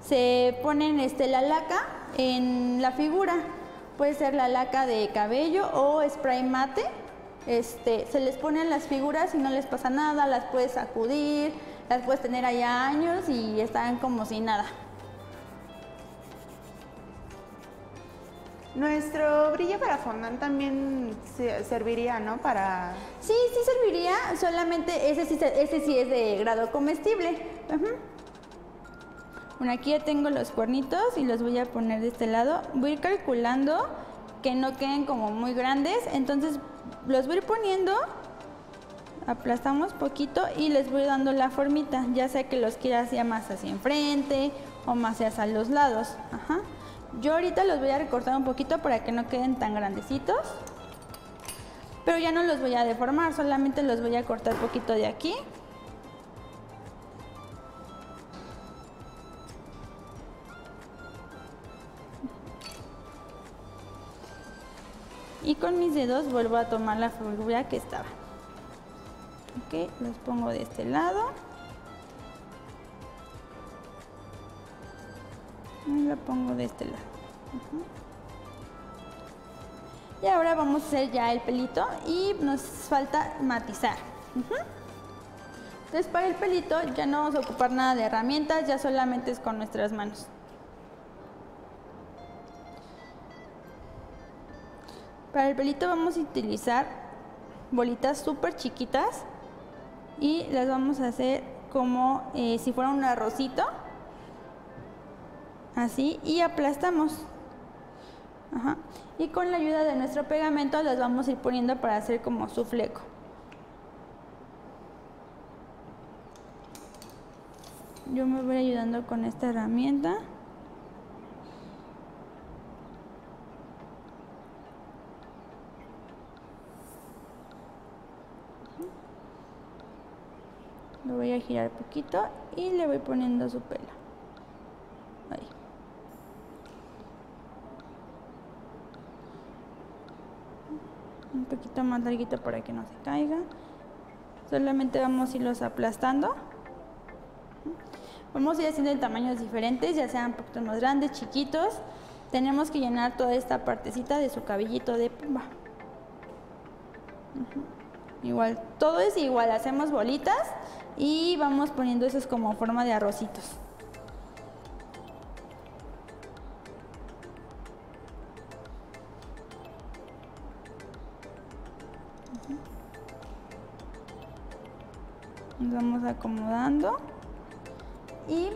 Se ponen este, la laca en la figura. Puede ser la laca de cabello o spray mate. Este, se les ponen las figuras y no les pasa nada, las puedes sacudir, las puedes tener allá años y están como si nada. Nuestro brillo para fondant también se- serviría, ¿no? Para... Sí, sí serviría, solamente ese sí, se- ese sí es de grado comestible. Bueno, aquí ya tengo los cuernitos y los voy a poner de este lado. Voy a ir calculando que no queden como muy grandes, entonces los voy a ir poniendo, aplastamos poquito y les voy dando la formita, ya sea que los quiera hacia más hacia enfrente o más hacia los lados. Ajá. Yo ahorita los voy a recortar un poquito para que no queden tan grandecitos. Pero ya no los voy a deformar, solamente los voy a cortar poquito de aquí. Y con mis dedos vuelvo a tomar la figura que estaba. Ok, los pongo de este lado. Y lo pongo de este lado. Y ahora vamos a hacer ya el pelito y nos falta matizar. Entonces para el pelito ya no vamos a ocupar nada de herramientas, ya solamente es con nuestras manos. Para el pelito vamos a utilizar bolitas súper chiquitas y las vamos a hacer como eh, si fuera un arrocito. Así y aplastamos. Y con la ayuda de nuestro pegamento las vamos a ir poniendo para hacer como su fleco. Yo me voy ayudando con esta herramienta. Lo voy a girar poquito y le voy poniendo su pelo. Ahí. Un más larguito para que no se caiga. Solamente vamos a irlos aplastando. Vamos a ir haciendo en tamaños diferentes, ya sean un poquito más grandes, chiquitos. Tenemos que llenar toda esta partecita de su cabellito de pumba. Igual, todo es igual, hacemos bolitas y vamos poniendo esos como forma de arrocitos. Nos vamos acomodando y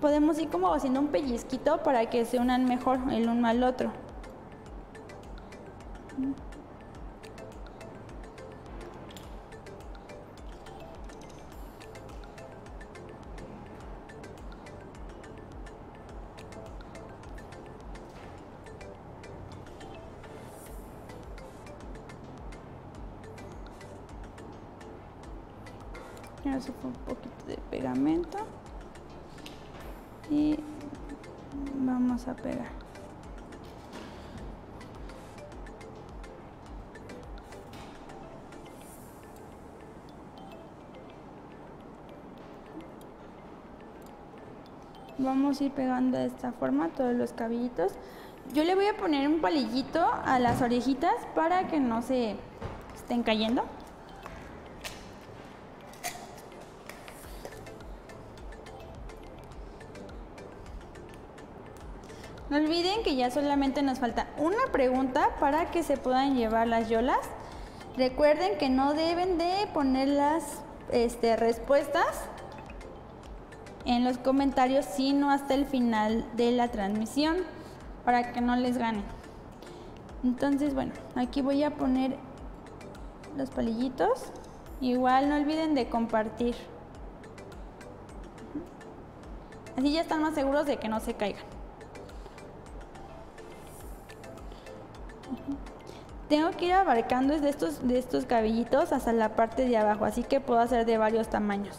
podemos ir como haciendo un pellizquito para que se unan mejor el uno al otro. Pone un poquito de pegamento y vamos a pegar. Vamos a ir pegando de esta forma todos los cabellitos. Yo le voy a poner un palillito a las orejitas para que no se estén cayendo. No olviden que ya solamente nos falta una pregunta para que se puedan llevar las yolas. Recuerden que no deben de poner las este, respuestas en los comentarios, sino hasta el final de la transmisión para que no les ganen. Entonces, bueno, aquí voy a poner los palillitos. Igual no olviden de compartir. Así ya están más seguros de que no se caigan. Tengo que ir abarcando de estos, de estos cabellitos hasta la parte de abajo, así que puedo hacer de varios tamaños.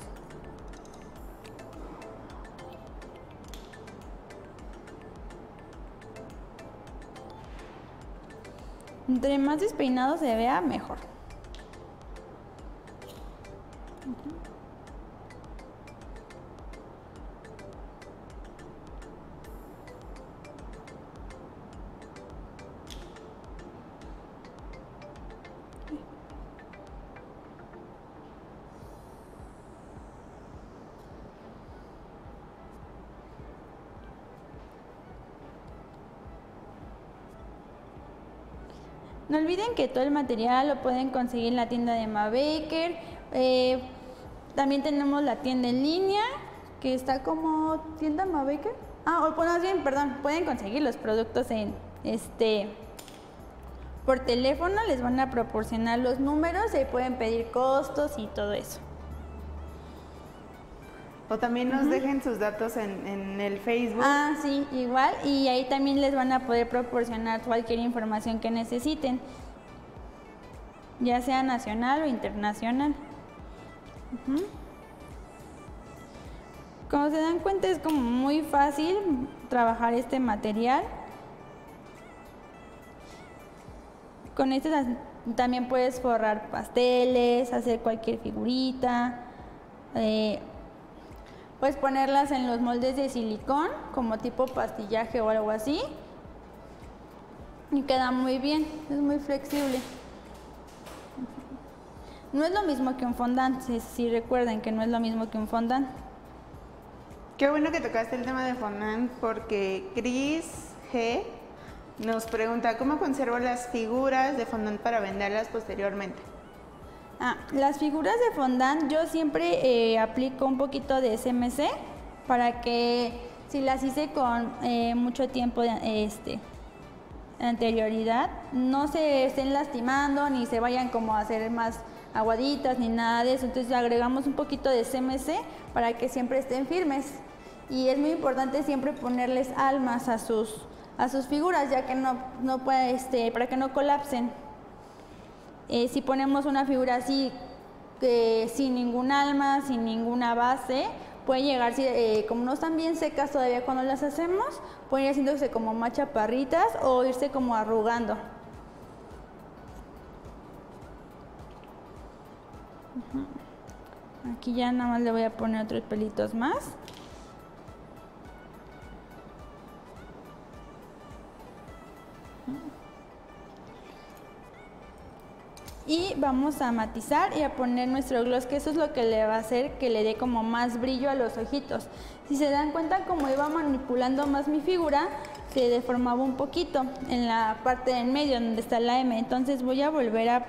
Entre más despeinado se vea, mejor. Olviden que todo el material lo pueden conseguir en la tienda de Mabaker. Eh, también tenemos la tienda en línea que está como tienda Mabaker. Ah, o pues bien, perdón, pueden conseguir los productos en este por teléfono, les van a proporcionar los números y pueden pedir costos y todo eso. O también nos dejen sus datos en, en, el Facebook. Ah, sí, igual. Y ahí también les van a poder proporcionar cualquier información que necesiten, ya sea nacional o internacional. Como se dan cuenta es como muy fácil trabajar este material. Con este también puedes forrar pasteles, hacer cualquier figurita. Eh, puedes ponerlas en los moldes de silicón, como tipo pastillaje o algo así. Y queda muy bien, es muy flexible. No es lo mismo que un fondant, si, recuerden que no es lo mismo que un fondant. Qué bueno que tocaste el tema de fondant porque Chris G nos pregunta cómo conservo las figuras de fondant para venderlas posteriormente. Ah, las figuras de fondant yo siempre eh, aplico un poquito de SMC para que si las hice con eh, mucho tiempo de este, anterioridad no se estén lastimando ni se vayan como a hacer más aguaditas ni nada de eso. Entonces agregamos un poquito de CMC para que siempre estén firmes y es muy importante siempre ponerles almas a sus, a sus figuras, ya que no, no puede, este, para que no colapsen. Eh, si ponemos una figura así, sin ningún alma, sin ninguna base, pueden llegar, eh, como no están bien secas todavía cuando las hacemos, pueden ir haciéndose como más chaparritas o irse como arrugando. Aquí ya nada más le voy a poner otros pelitos más. Y vamos a matizar y a poner nuestro gloss que eso es lo que le va a hacer que le dé como más brillo a los ojitos. Si se dan cuenta como iba manipulando más mi figura se deformaba un poquito en la parte en medio donde está la M. Entonces voy a volver a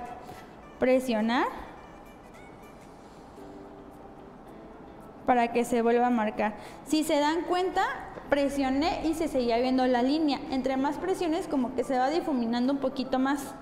presionar para que se vuelva a marcar. Si se dan cuenta presioné y se seguía viendo la línea. Entre más presiones como que se va difuminando un poquito más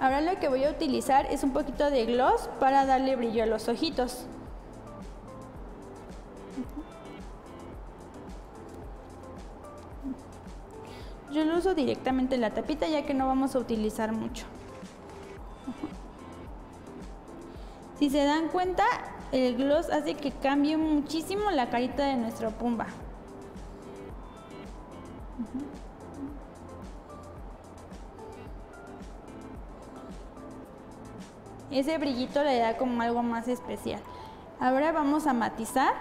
Ahora lo que voy a utilizar es un poquito de gloss para darle brillo a los ojitos. Yo lo uso directamente en la tapita ya que no vamos a utilizar mucho. Si se dan cuenta, el gloss hace que cambie muchísimo la carita de nuestra pumba. Ese brillito le da como algo más especial. Ahora vamos a matizar.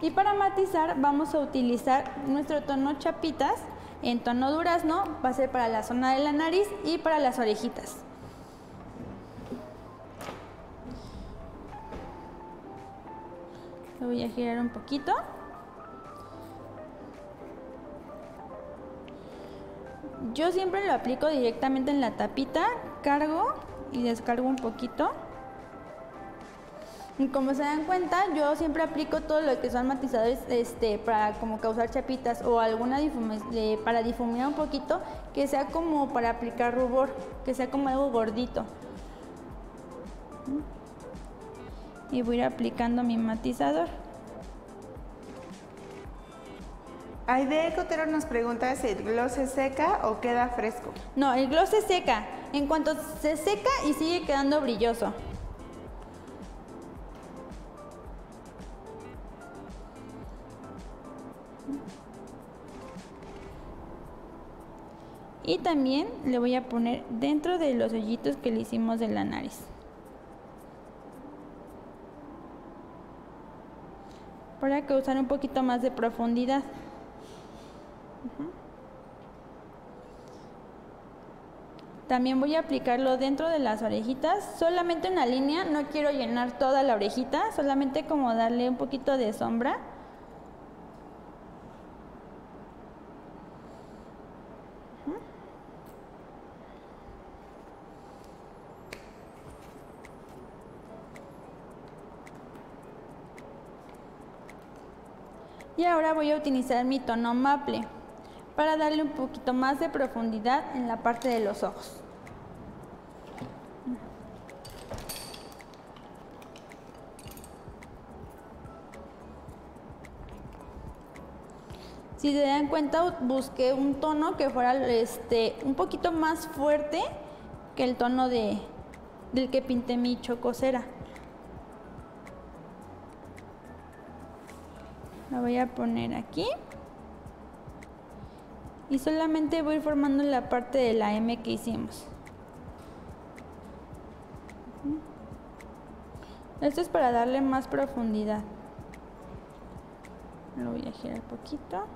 Y para matizar vamos a utilizar nuestro tono chapitas en tono durazno. Va a ser para la zona de la nariz y para las orejitas. Voy a girar un poquito. Yo siempre lo aplico directamente en la tapita, cargo y descargo un poquito. Y como se dan cuenta, yo siempre aplico todo lo que son matizadores este, para como causar chapitas o alguna para difuminar un poquito, que sea como para aplicar rubor, que sea como algo gordito y voy a ir aplicando mi matizador. Aide Cotero nos pregunta si el gloss se seca o queda fresco. No, el gloss se seca. En cuanto se seca y sigue quedando brilloso. Y también le voy a poner dentro de los hoyitos que le hicimos de la nariz. para causar un poquito más de profundidad. También voy a aplicarlo dentro de las orejitas, solamente una línea, no quiero llenar toda la orejita, solamente como darle un poquito de sombra. Y ahora voy a utilizar mi tono maple para darle un poquito más de profundidad en la parte de los ojos. Si se dan cuenta, busqué un tono que fuera este, un poquito más fuerte que el tono de, del que pinté mi chocosera. La voy a poner aquí. Y solamente voy formando la parte de la M que hicimos. Esto es para darle más profundidad. Lo voy a girar poquito.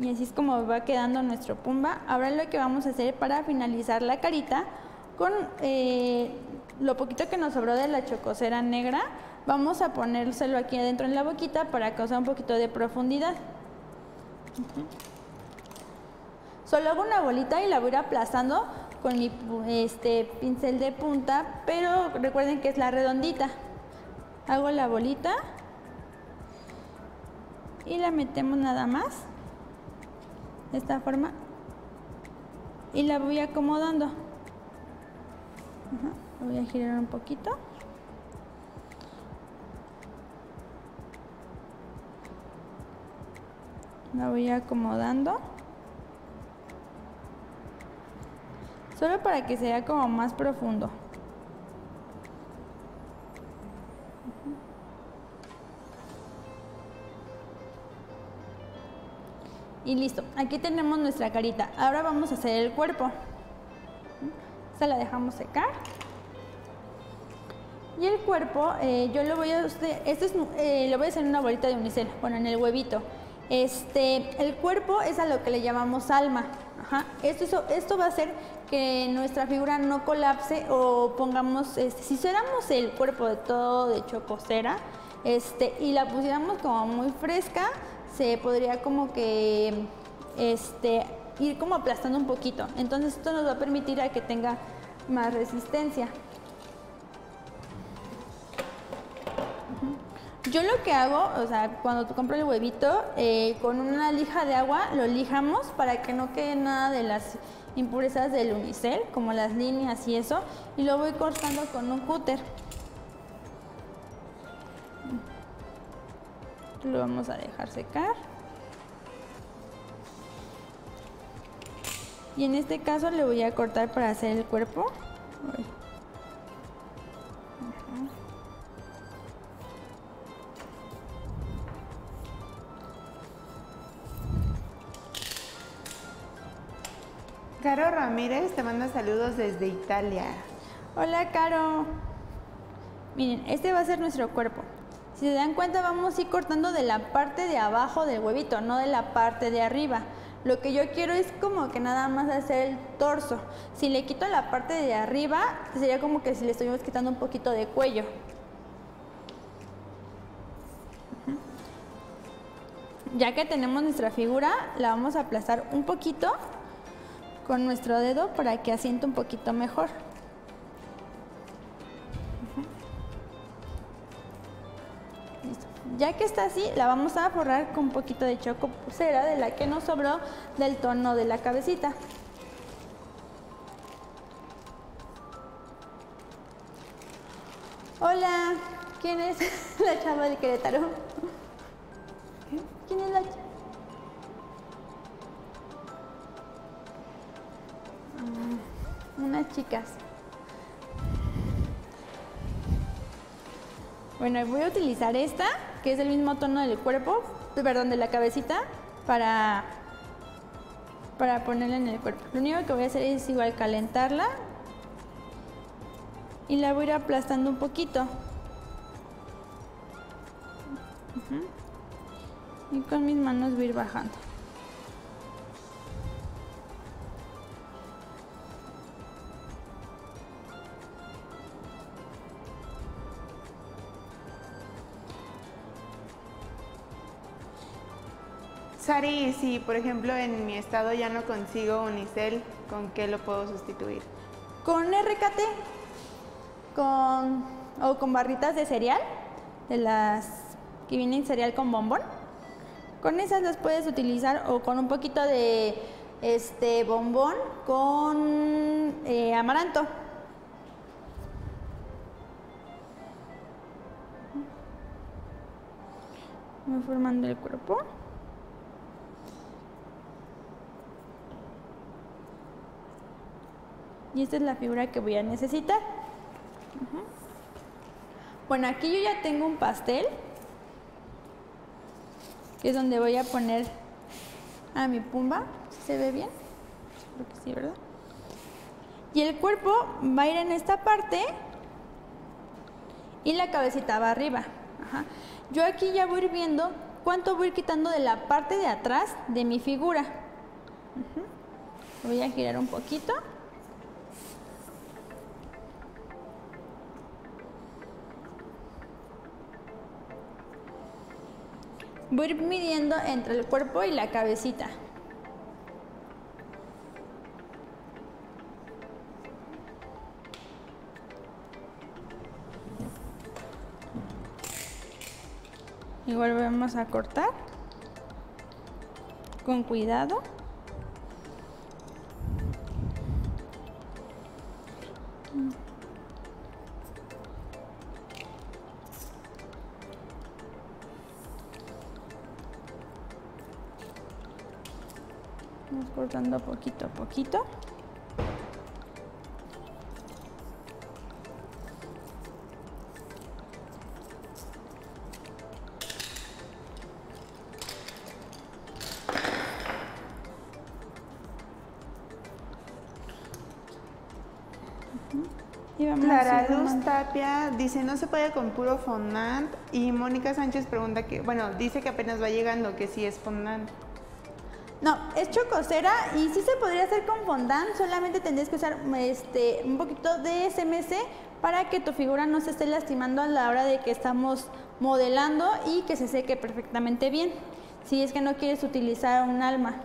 Y así es como va quedando nuestro pumba. Ahora lo que vamos a hacer para finalizar la carita con eh, lo poquito que nos sobró de la chocosera negra, vamos a ponérselo aquí adentro en la boquita para causar un poquito de profundidad. Solo hago una bolita y la voy a ir aplastando con mi este, pincel de punta, pero recuerden que es la redondita. Hago la bolita y la metemos nada más de esta forma y la voy acomodando. voy a girar un poquito. La voy acomodando. Solo para que sea como más profundo. Y listo, aquí tenemos nuestra carita. Ahora vamos a hacer el cuerpo. Se la dejamos secar. Y el cuerpo, eh, yo lo voy a hacer, este es, eh, lo voy a hacer en una bolita de unicel, bueno, en el huevito. Este, el cuerpo es a lo que le llamamos alma. Esto, esto va a hacer que nuestra figura no colapse o pongamos, este, si hiciéramos el cuerpo de todo de chocosera este, y la pusiéramos como muy fresca, se podría como que este, ir como aplastando un poquito. Entonces esto nos va a permitir que tenga más resistencia. Yo lo que hago, o sea, cuando compro el huevito, eh, con una lija de agua lo lijamos para que no quede nada de las impurezas del unicel, como las líneas y eso, y lo voy cortando con un cúter. Lo vamos a dejar secar. Y en este caso le voy a cortar para hacer el cuerpo. Caro Ramírez te manda saludos desde Italia. Hola, Caro. Miren, este va a ser nuestro cuerpo. Si se dan cuenta, vamos a ir cortando de la parte de abajo del huevito, no de la parte de arriba. Lo que yo quiero es como que nada más hacer el torso. Si le quito la parte de arriba, sería como que si le estuvimos quitando un poquito de cuello. Ya que tenemos nuestra figura, la vamos a aplastar un poquito con nuestro dedo para que asiente un poquito mejor. Ya que está así, la vamos a forrar con un poquito de choco cera de la que nos sobró del tono de la cabecita. Hola, ¿quién es la chava de Querétaro? ¿Quién es la chava? Mm, unas chicas. Bueno, voy a utilizar esta que es el mismo tono del cuerpo, perdón, de la cabecita, para, para ponerla en el cuerpo. Lo único que voy a hacer es igual calentarla y la voy a ir aplastando un poquito. Y con mis manos voy a ir bajando. Sari, si por ejemplo en mi estado ya no consigo unicel, ¿con qué lo puedo sustituir? Con RKT con, o con barritas de cereal, de las que vienen cereal con bombón. Con esas las puedes utilizar o con un poquito de este bombón con eh, amaranto. Voy formando el cuerpo. Y esta es la figura que voy a necesitar. Bueno, aquí yo ya tengo un pastel, que es donde voy a poner a mi pumba. ¿Sí ¿Se ve bien? Creo que sí, ¿verdad? Y el cuerpo va a ir en esta parte y la cabecita va arriba. Yo aquí ya voy a ir viendo cuánto voy a ir quitando de la parte de atrás de mi figura. Voy a girar un poquito. Voy a ir midiendo entre el cuerpo y la cabecita. Igual vamos a cortar con cuidado. Cortando poquito a poquito. Clara Luz. Tapia dice, no se puede con puro fondant. Y Mónica Sánchez pregunta que, bueno, dice que apenas va llegando, que sí es fondant. No, es chocosera y sí se podría hacer con fondant, solamente tendrías que usar este, un poquito de SMC para que tu figura no se esté lastimando a la hora de que estamos modelando y que se seque perfectamente bien. Si es que no quieres utilizar un alma.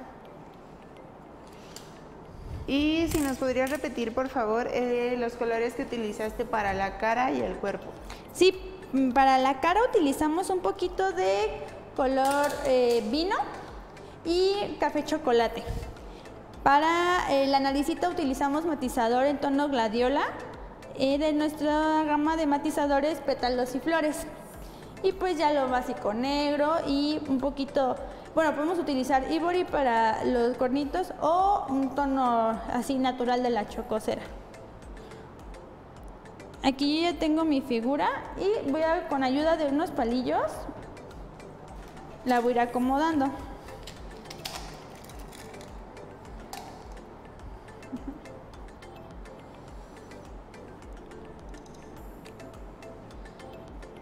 Y si nos podrías repetir, por favor, eh, los colores que utilizaste para la cara y el cuerpo. Sí, mm, para la cara utilizamos un poquito de color eh, vino y café chocolate. Para la naricita utilizamos matizador en tono gladiola eh, de nuestra gama de matizadores pétalos y flores. Y pues ya lo básico negro y un poquito, bueno, podemos utilizar ivory para los cornitos o un tono así natural de la chocosera. Aquí ya tengo mi figura y voy a, con ayuda de unos palillos, la voy a ir acomodando.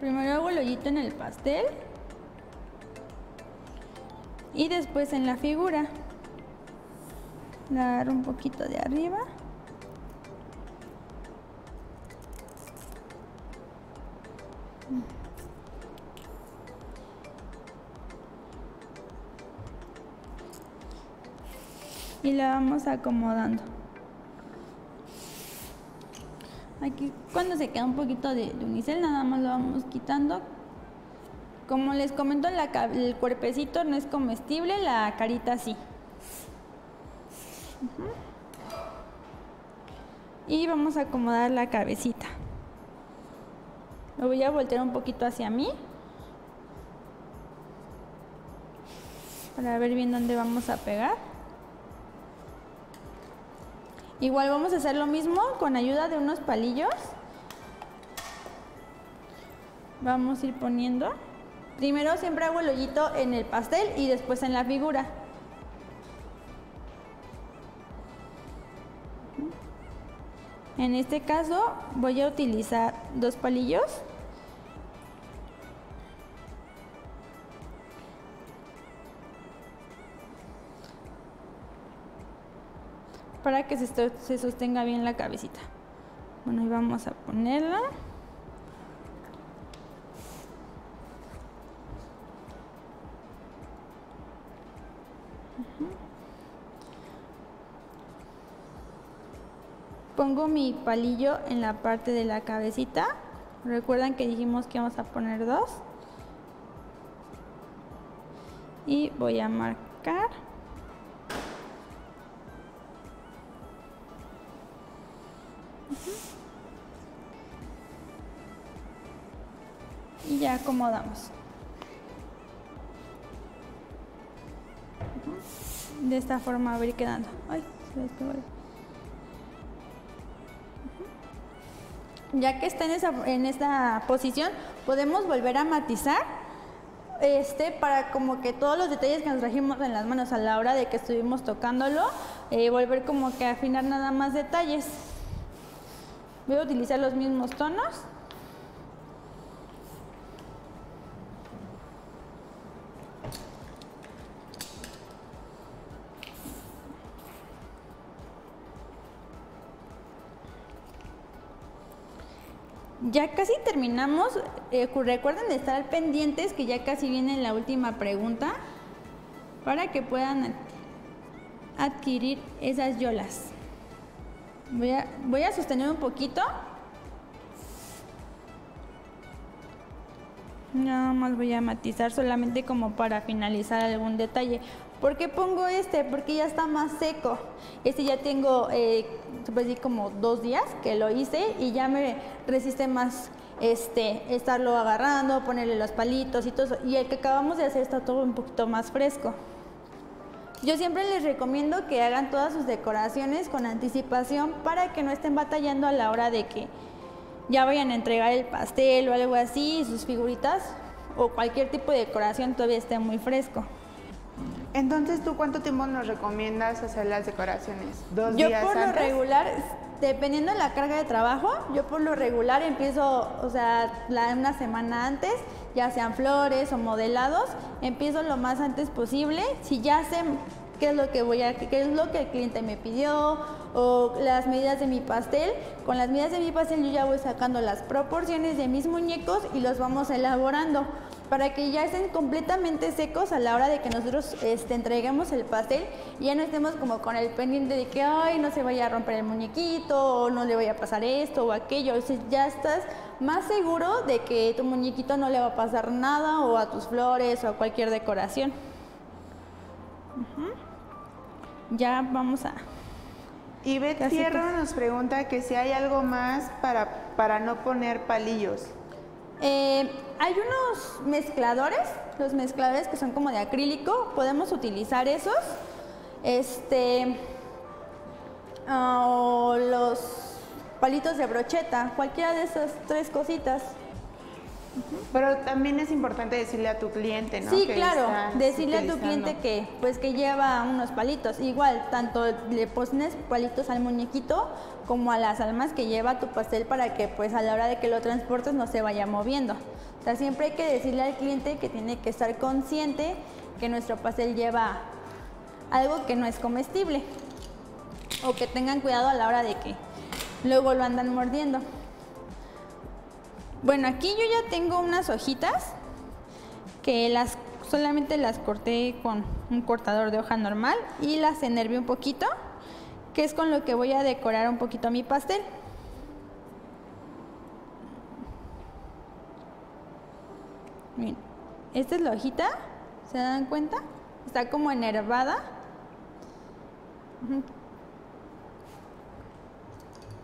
Primero hago el hoyito en el pastel y después en la figura. Agarro un poquito de arriba. Y la vamos acomodando. Aquí cuando se queda un poquito de, unicel nada más lo vamos quitando. Como les comento, el cuerpecito no es comestible, la carita sí. Y vamos a acomodar la cabecita. Lo voy a voltear un poquito hacia mí. Para ver bien dónde vamos a pegar. Igual vamos a hacer lo mismo con ayuda de unos palillos. Vamos a ir poniendo. Primero siempre hago el hoyito en el pastel y después en la figura. En este caso voy a utilizar dos palillos Para que se, sostenga bien la cabecita. Bueno, y vamos a ponerla. Pongo mi palillo en la parte de la cabecita. Recuerdan que dijimos que vamos a poner dos. Y voy a marcar. Acomodamos. De esta forma va a ir quedando. Ya que está en, esa, en esta posición, podemos volver a matizar este para como que todos los detalles que nos trajimos en las manos a la hora de que estuvimos tocándolo, eh, volver como que a afinar nada más detalles. Voy a utilizar los mismos tonos. Ya casi terminamos. Eh, recuerden de estar pendientes que ya casi viene la última pregunta para que puedan adquirir esas yolas. Voy a sostener un poquito. Nada más voy a matizar solamente como para finalizar algún detalle. ¿Por qué pongo este? Porque ya está más seco. Este ya tengo, eh, como dos días que lo hice y ya me resiste más este, estarlo agarrando, ponerle los palitos y todo eso. Y el que acabamos de hacer está todo un poquito más fresco. Yo siempre les recomiendo que hagan todas sus decoraciones con anticipación para que no estén batallando a la hora de que ya vayan a entregar el pastel o algo así, sus figuritas o cualquier tipo de decoración todavía esté muy fresco. Entonces, ¿tú cuánto tiempo nos recomiendas hacer las decoraciones? ¿Dos yo días por antes? lo regular, dependiendo de la carga de trabajo, yo por lo regular empiezo, o sea, la, una semana antes, ya sean flores o modelados, empiezo lo más antes posible. Si ya sé qué es lo que voy a, qué es lo que el cliente me pidió o las medidas de mi pastel, con las medidas de mi pastel yo ya voy sacando las proporciones de mis muñecos y los vamos elaborando para que ya estén completamente secos a la hora de que nosotros este, entreguemos el pastel y ya no estemos como con el pendiente de que ay no se vaya a romper el muñequito o no le vaya a pasar esto o aquello, o sea, ya estás más seguro de que tu muñequito no le va a pasar nada o a tus flores o a cualquier decoración. Ya vamos a... Y Beth nos pregunta que si hay algo más para, para no poner palillos. Eh, hay unos mezcladores, los mezcladores que son como de acrílico, podemos utilizar esos. Este, ah, o los palitos de brocheta, cualquiera de esas tres cositas. Pero también es importante decirle a tu cliente, ¿no? Sí, que claro, decirle a tu cliente que pues que lleva unos palitos. Igual, tanto le pones palitos al muñequito como a las almas que lleva tu pastel para que pues a la hora de que lo transportes no se vaya moviendo. O sea, siempre hay que decirle al cliente que tiene que estar consciente que nuestro pastel lleva algo que no es comestible o que tengan cuidado a la hora de que luego lo andan mordiendo. Bueno, aquí yo ya tengo unas hojitas que las solamente las corté con un cortador de hoja normal y las enervé un poquito, que es con lo que voy a decorar un poquito mi pastel. Miren, esta es la hojita, ¿se dan cuenta? Está como enervada.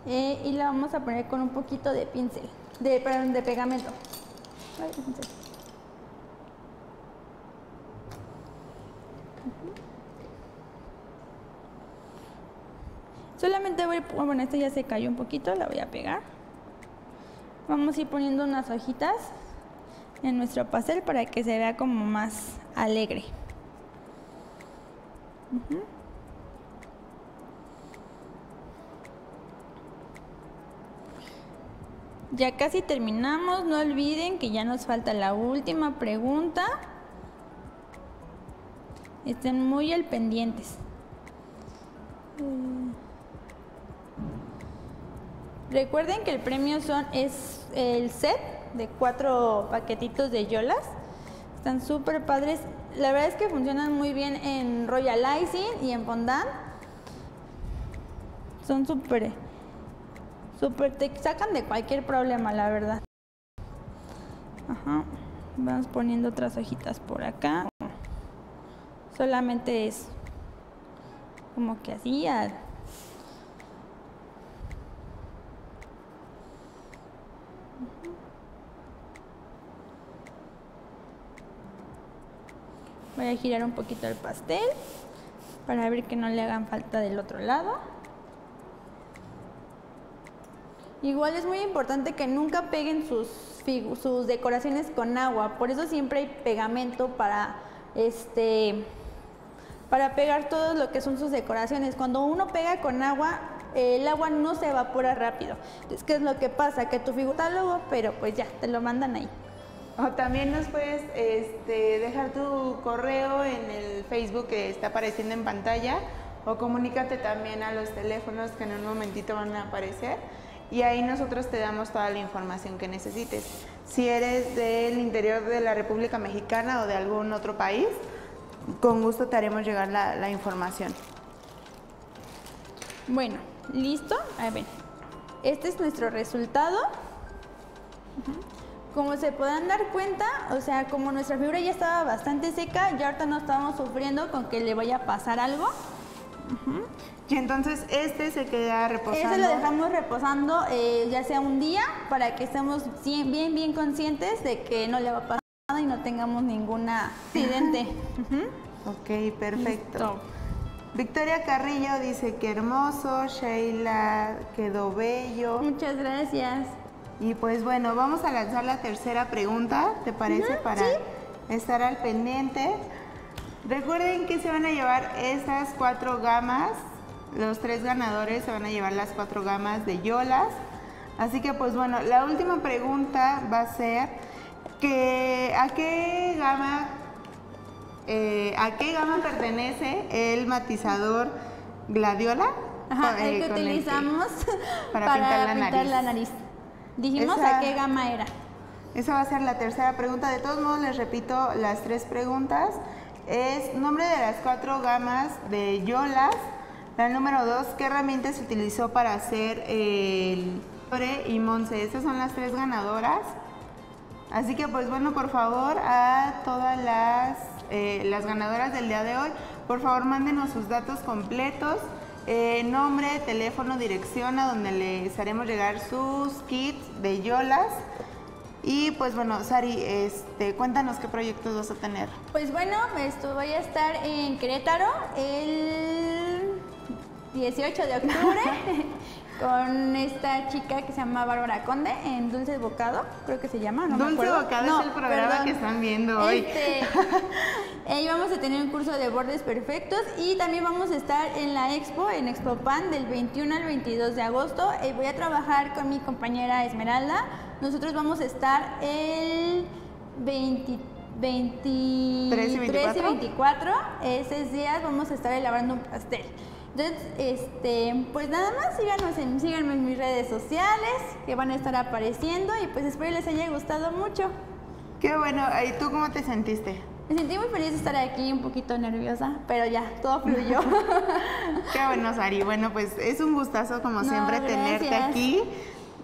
Eh, y la vamos a poner con un poquito de pincel, de, pegamento. Solamente voy, oh, bueno, esta ya se cayó un poquito, la voy a pegar. Vamos a ir poniendo unas hojitas en nuestro pastel para que se vea como más alegre. Ya casi terminamos, no olviden que ya nos falta la última pregunta. Estén muy al pendientes. Mm. Recuerden que el premio son es el set de cuatro paquetitos de yolas. Están súper padres. La verdad es que funcionan muy bien en Royal Icing y en Fondant. Son súper, súper, te sacan de cualquier problema, la verdad. Ajá. Vamos poniendo otras hojitas por acá. Solamente es como que así. Voy a girar un poquito el pastel para ver que no le hagan falta del otro lado. Igual es muy importante que nunca peguen sus, sus decoraciones con agua, por eso siempre hay pegamento para este para pegar todo lo que son sus decoraciones. Cuando uno pega con agua, el agua no se evapora rápido. Entonces, ¿qué es lo que pasa? Que tu figura luego, pero pues ya, te lo mandan ahí. O también nos puedes este, dejar tu correo en el Facebook que está apareciendo en pantalla o comunícate también a los teléfonos que en un momentito van a aparecer y ahí nosotros te damos toda la información que necesites. Si eres del interior de la República Mexicana o de algún otro país, con gusto te haremos llegar la, información. Bueno, ¿listo? A ver, este es nuestro resultado. Como se podrán dar cuenta, o sea, como nuestra fibra ya estaba bastante seca, ya ahorita no estábamos sufriendo con que le vaya a pasar algo. Y entonces este se queda reposando. Ese lo dejamos reposando eh, ya sea un día para que estemos bien, bien, conscientes de que no le va a pasar nada y no tengamos ningún accidente. Ok, perfecto. Listo. Victoria Carrillo dice que hermoso, Sheila quedó bello. Muchas gracias. Y pues bueno, vamos a lanzar la tercera pregunta, ¿te parece? Para sí. estar al pendiente. Recuerden que se van a llevar estas cuatro gamas. Los tres ganadores se van a llevar las cuatro gamas de Yolas. Así que pues bueno, la última pregunta va a ser que ¿a qué gama eh, ¿a qué gama pertenece el matizador Gladiola? Ajá, el que utilizamos para para, pintar la pintar nariz. la nariz. Dijimos Esa- a qué gama era. Esa va a ser la tercera pregunta. De todos modos, les repito las tres preguntas. Es nombre de las cuatro gamas de Yolas. Número dos, ¿qué herramienta se utilizó para hacer el y Monse? Estas son las tres ganadoras. Así que, pues bueno, por favor, a todas las, eh, las ganadoras del día de hoy, por favor, mándenos sus datos completos. eh, nombre, teléfono, dirección a donde les haremos llegar sus kits de Yolas. Y pues bueno, Sari, este, cuéntanos qué proyectos vas a tener. Pues bueno, esto voy a estar en Querétaro 18 de octubre con esta chica que se llama Bárbara Conde en Dulce Bocado, creo que se llama, no me Dulce acuerdo. Bocado No, es el programa perdón. que están viendo hoy. Este, ahí vamos a tener un curso de bordes perfectos y también vamos a estar en la expo, en Expo Pan, del 21 al 22 de agosto. Eh, voy a trabajar con mi compañera Esmeralda. Nosotros vamos a estar el 20, 23 y 24. 24. Esos días vamos a estar elaborando un pastel. Entonces, este, pues nada más síganos en, síganme en mis redes sociales que van a estar apareciendo y pues espero les haya gustado mucho. Qué bueno, ¿y tú cómo te sentiste? Me sentí muy feliz de estar aquí, un poquito nerviosa, pero ya, todo fluyó. Qué bueno, Sari. Bueno, pues es un gustazo, como No, siempre, tenerte aquí.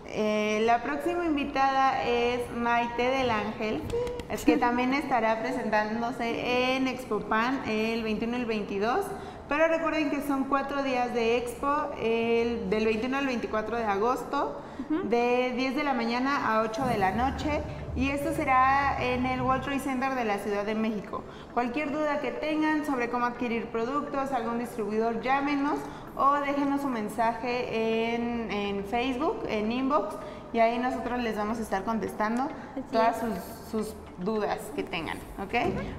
Eh, la próxima invitada es Maite del Ángel, es que también estará presentándose en Expo Pan el 21 y el 22. Pero recuerden que son cuatro días de expo, el, del 21 al 24 de agosto, de 10 de la mañana a 8 de la noche. Y esto será en el World Trade Center de la Ciudad de México. Cualquier duda que tengan sobre cómo adquirir productos, algún distribuidor, llámenos o déjenos un mensaje en, en Facebook, en inbox, y ahí nosotros les vamos a estar contestando todas sus, sus dudas que tengan, ¿ok?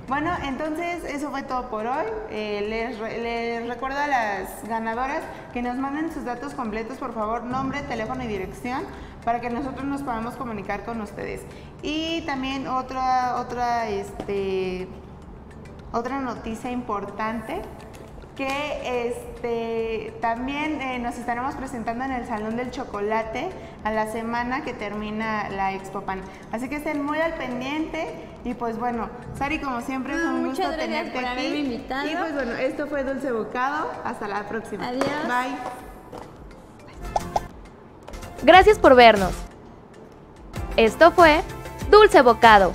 Bueno, entonces eso fue todo por hoy. Eh, les, les recuerdo a las ganadoras que nos manden sus datos completos, por favor, nombre, teléfono y dirección, para que nosotros nos podamos comunicar con ustedes. Y también otra, otra, este, otra noticia importante que este, también eh, nos estaremos presentando en el Salón del Chocolate a la semana que termina la Expo Pan. Así que estén muy al pendiente y pues bueno, Sari como siempre No, un muchas gusto gracias tenerte por aquí. haberme invitado. Y pues bueno, esto fue Dulce Bocado, hasta la próxima. Adiós. Bye. Gracias por vernos. Esto fue Dulce Bocado.